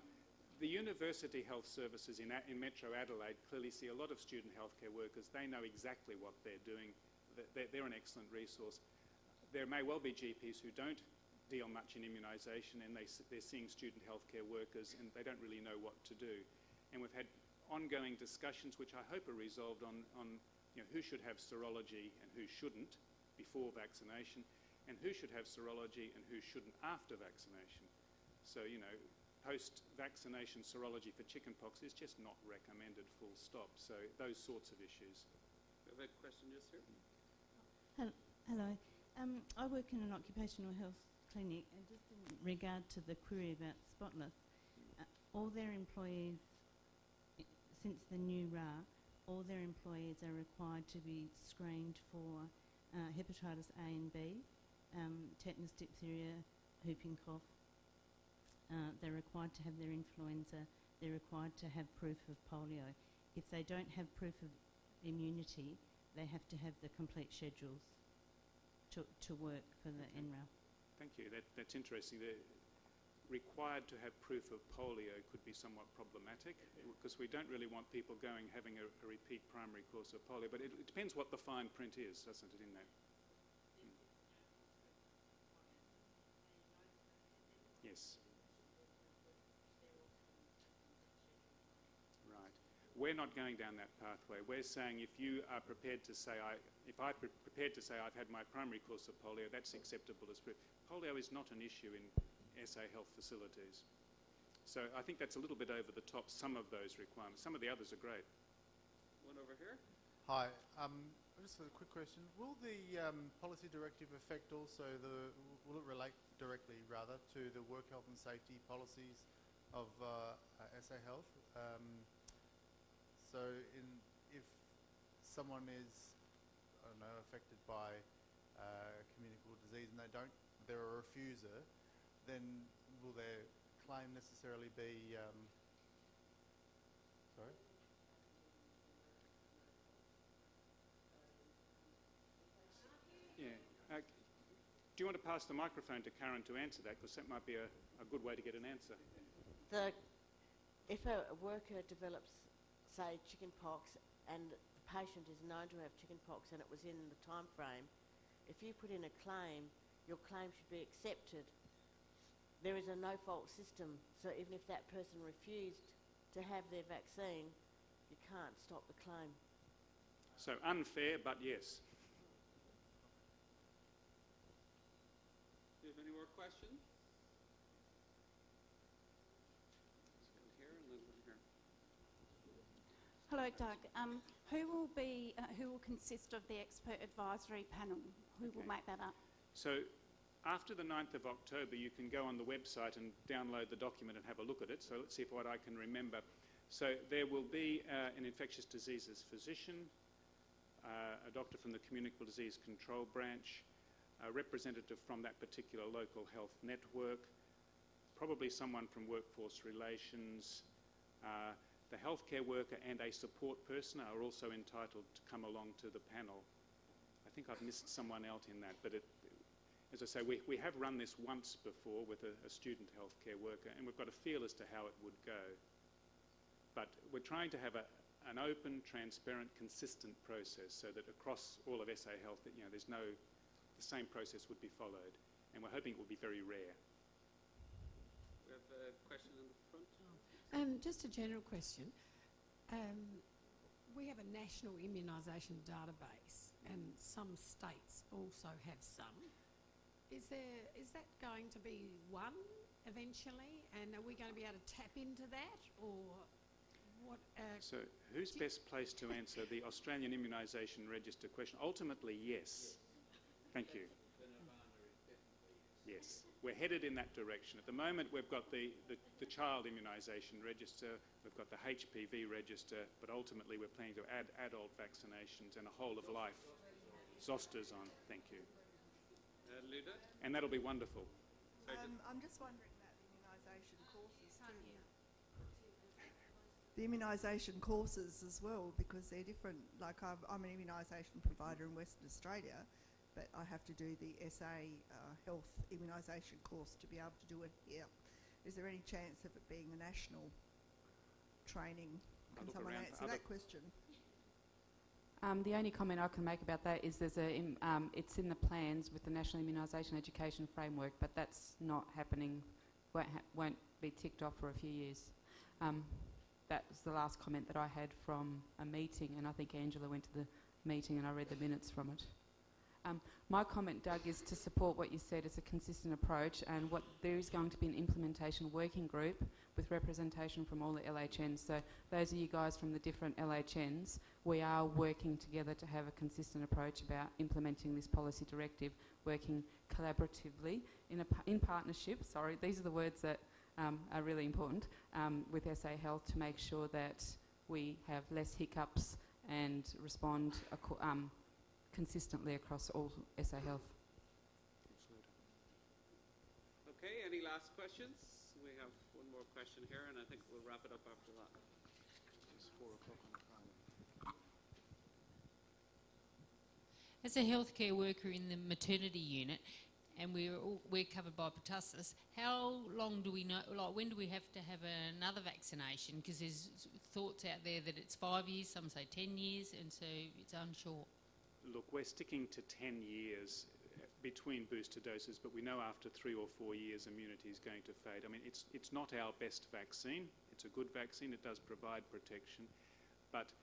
the university health services in, in Metro Adelaide clearly see a lot of student healthcare workers. They know exactly what they're doing. They're, they're an excellent resource there may well be GPs who don't deal much in immunisation and they, they're seeing student healthcare workers and they don't really know what to do. And we've had ongoing discussions which I hope are resolved on, on you know, who should have serology and who shouldn't before vaccination and who should have serology and who shouldn't after vaccination. So, you know, post-vaccination serology for chickenpox is just not recommended full stop. So those sorts of issues. We have a question just here. Hello. Um, I work in an occupational health clinic, and just in regard to the query about Spotless, uh, all their employees, since the new RA, all their employees are required to be screened for uh, hepatitis A and B, um, tetanus, diphtheria, whooping cough. Uh, they're required to have their influenza. They're required to have proof of polio. If they don't have proof of immunity, they have to have the complete schedules to, to work for the NRAL. Thank you. That, that's interesting. The required to have proof of polio could be somewhat problematic because we don't really want people going having a, a repeat primary course of polio. But it, it, depends what the fine print is, doesn't it, in that? Hmm. Yes. Right. we're not going down that pathway. We're saying if you are prepared to say, I, if I'm pre- prepared to say I've had my primary course of polio, that's acceptable as proof. Polio is not an issue in SA health facilities. So I think that's a little bit over the top, some of those requirements. Some of the others are great. One over here. Hi. Um, just a quick question. Will the um, policy directive affect also the, will it relate directly rather to the work health and safety policies of uh, uh, SA Health? Um, so in, if someone is, I don't know, affected by uh, communicable disease and they don't, they're a refuser, then will their claim necessarily be, um, sorry? Yeah. Uh, do you want to pass the microphone to Karen to answer that? Because that might be a, a good way to get an answer. The, if a worker develops, say, chicken pox and the patient is known to have chicken pox and it was in the time frame, if you put in a claim, your claim should be accepted. There is a no-fault system, so even if that person refused to have their vaccine, you can't stop the claim. So unfair, but yes. Do you have any more questions? Let's go here and then one here. Hello, Doug. Um, who will be, uh, who will consist of the expert advisory panel? Who will make that up? So after the 9th of October, you can go on the website and download the document and have a look at it. So let's see if what I can remember. So there will be uh, an infectious diseases physician, uh, a doctor from the communicable disease control branch, a representative from that particular local health network, probably someone from workforce relations, uh, the healthcare worker and a support person are also entitled to come along to the panel. I think I've missed someone out in that, but it, as I say, we, we have run this once before with a, a student healthcare worker, and we've got a feel as to how it would go. But we're trying to have a, an open, transparent, consistent process so that across all of SA Health, that, you know, there's no, the same process would be followed, and we're hoping it will be very rare. We have a question in the front. Um, just a general question. Um, we have a national immunisation database, and some states also have some. Is there is that going to be one eventually, and are we going to be able to tap into that, or what? Uh, So who's best placed to answer the Australian Immunisation Register question? Ultimately, yes. Thank you. Yes, we're headed in that direction. At the moment, we've got the, the, the child immunisation register, we've got the HPV register, but ultimately we're planning to add adult vaccinations and a whole of life. Zosters on, thank you. And that'll be wonderful. Um, I'm just wondering about the immunisation courses too. The immunisation courses as well, because they're different. Like I've, I'm an immunisation provider in Western Australia, but I have to do the SA uh, health immunisation course to be able to do it here. Is there any chance of it being a national training? Can someone answer that question? Um, the only comment I can make about that is there's a, um, it's in the plans with the National Immunisation Education Framework, but that's not happening, won't, ha- won't be ticked off for a few years. Um, that was the last comment that I had from a meeting, and I think Angela went to the meeting and I read the minutes from it. Um, my comment, Doug, is to support what you said. It's a consistent approach, and what there is going to be an implementation working group with representation from all the LHNs. So those of you guys from the different LHNs, we are working together to have a consistent approach about implementing this policy directive, working collaboratively in a in partnership. Sorry, these are the words that um, are really important um, with SA Health to make sure that we have less hiccups and respond um, consistently across all SA Health. Okay, any last questions? We have one more question here, and I think we'll wrap it up after that. It's four o'clock on the phone. As a healthcare worker in the maternity unit, and we're all, we're covered by pertussis, how long do we know? Like, when do we have to have another vaccination? Because there's thoughts out there that it's five years, some say ten years, and so it's unsure. Look, we're sticking to 10 years between booster doses, but we know after three or four years immunity is going to fade. I mean, it's, it's not our best vaccine. It's a good vaccine. It does provide protection. but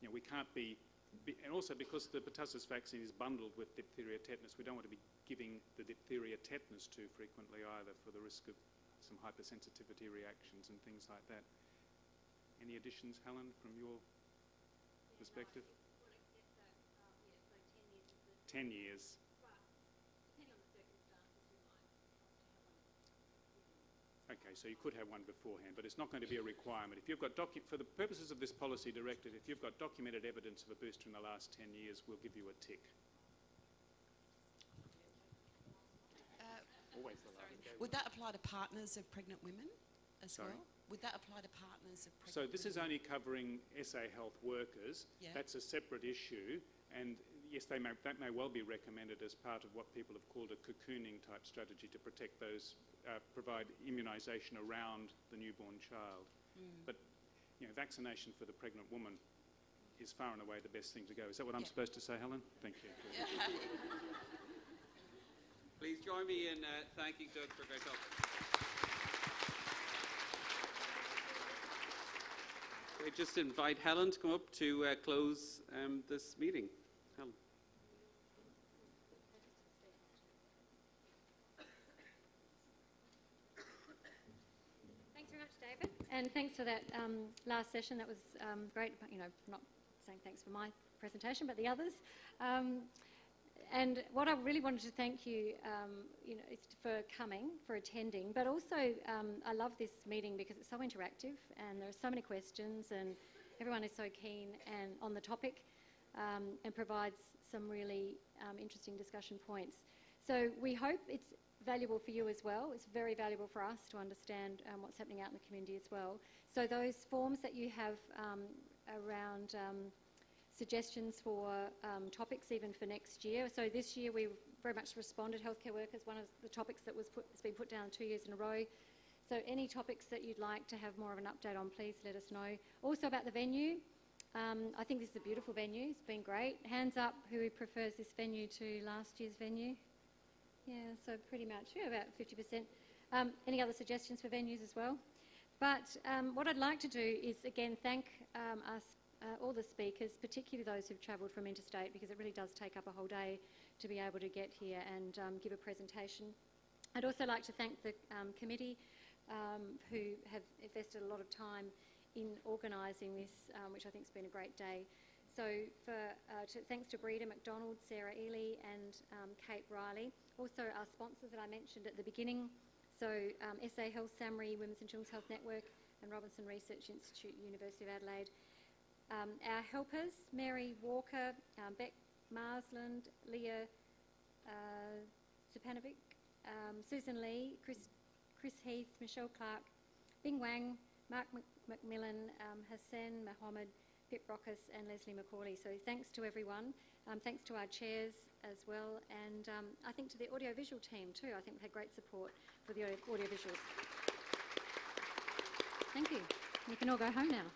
you know, we can't be, be, and also because the pertussis vaccine is bundled with diphtheria tetanus, we don't want to be giving the diphtheria tetanus too frequently either for the risk of some hypersensitivity reactions and things like that. Any additions, Helen, from your perspective? 10 years. Okay, so you could have one beforehand, but it's not going to be a requirement. If you've got docu- for the purposes of this policy directive, if you've got documented evidence of a booster in the last 10 years, we'll give you a tick. Uh, last. Would that apply to partners of pregnant women as Sorry? well? Would that apply to partners of pregnant So this is only covering SA health workers. Yeah. That's a separate issue, and yes, they may, that may well be recommended as part of what people have called a cocooning type strategy to protect those, uh, provide immunisation around the newborn child. Mm. But you know, vaccination for the pregnant woman is far and away the best thing to go. Is that what I'm Yeah. supposed to say, Helen? Thank you. Please join me in uh, thanking Doug for a great talk. I just invite Helen to come up to uh, close um, this meeting. Helen. Thanks very much, David. And thanks for that um, last session. That was um, great. You know, not saying thanks for my presentation, but the others. Um, and what I really wanted to thank you, um, you know, for coming, for attending, but also um, I love this meeting because it's so interactive and there are so many questions and everyone is so keen and on the topic um, and provides some really interesting discussion points. So we hope it's valuable for you as well. It's very valuable for us to understand um, what's happening out in the community as well. So those forms that you have um, around um, suggestions for um, topics even for next year. So this year we very much responded healthcare workers, one of the topics that was put, has been put down two years in a row. So any topics that you'd like to have more of an update on, please let us know. Also about the venue, um, I think this is a beautiful venue. It's been great. Hands up who prefers this venue to last year's venue. Yeah, so pretty much, yeah, about 50%. Um, any other suggestions for venues as well? But um, what I'd like to do is again thank um, us, uh, all the speakers, particularly those who've travelled from interstate, because it really does take up a whole day to be able to get here and um, give a presentation. I'd also like to thank the um, committee um, who have invested a lot of time in organising this, which I think has been a great day. So for, uh, to, thanks to Breeda McDonald, Sarah Ely and Kate Riley. Also our sponsors that I mentioned at the beginning, so um, SA Health, SAHMRI, Women's and Children's Health Network and Robinson Research Institute, University of Adelaide. Um, our helpers, Mary Walker, um, Beck Marsland, Leah uh, Supanovic, um, Susan Lee, Chris, Chris Heath, Michelle Clark, Bing Wang, Mark Mc- Macmillan, um, Hassan Mohammed, Pip Rockus and Leslie McCauley. So thanks to everyone. Um, thanks to our chairs as well. And um, I think to the audiovisual team too. I think we've had great support for the audio- audiovisuals. Thank you. You can all go home now.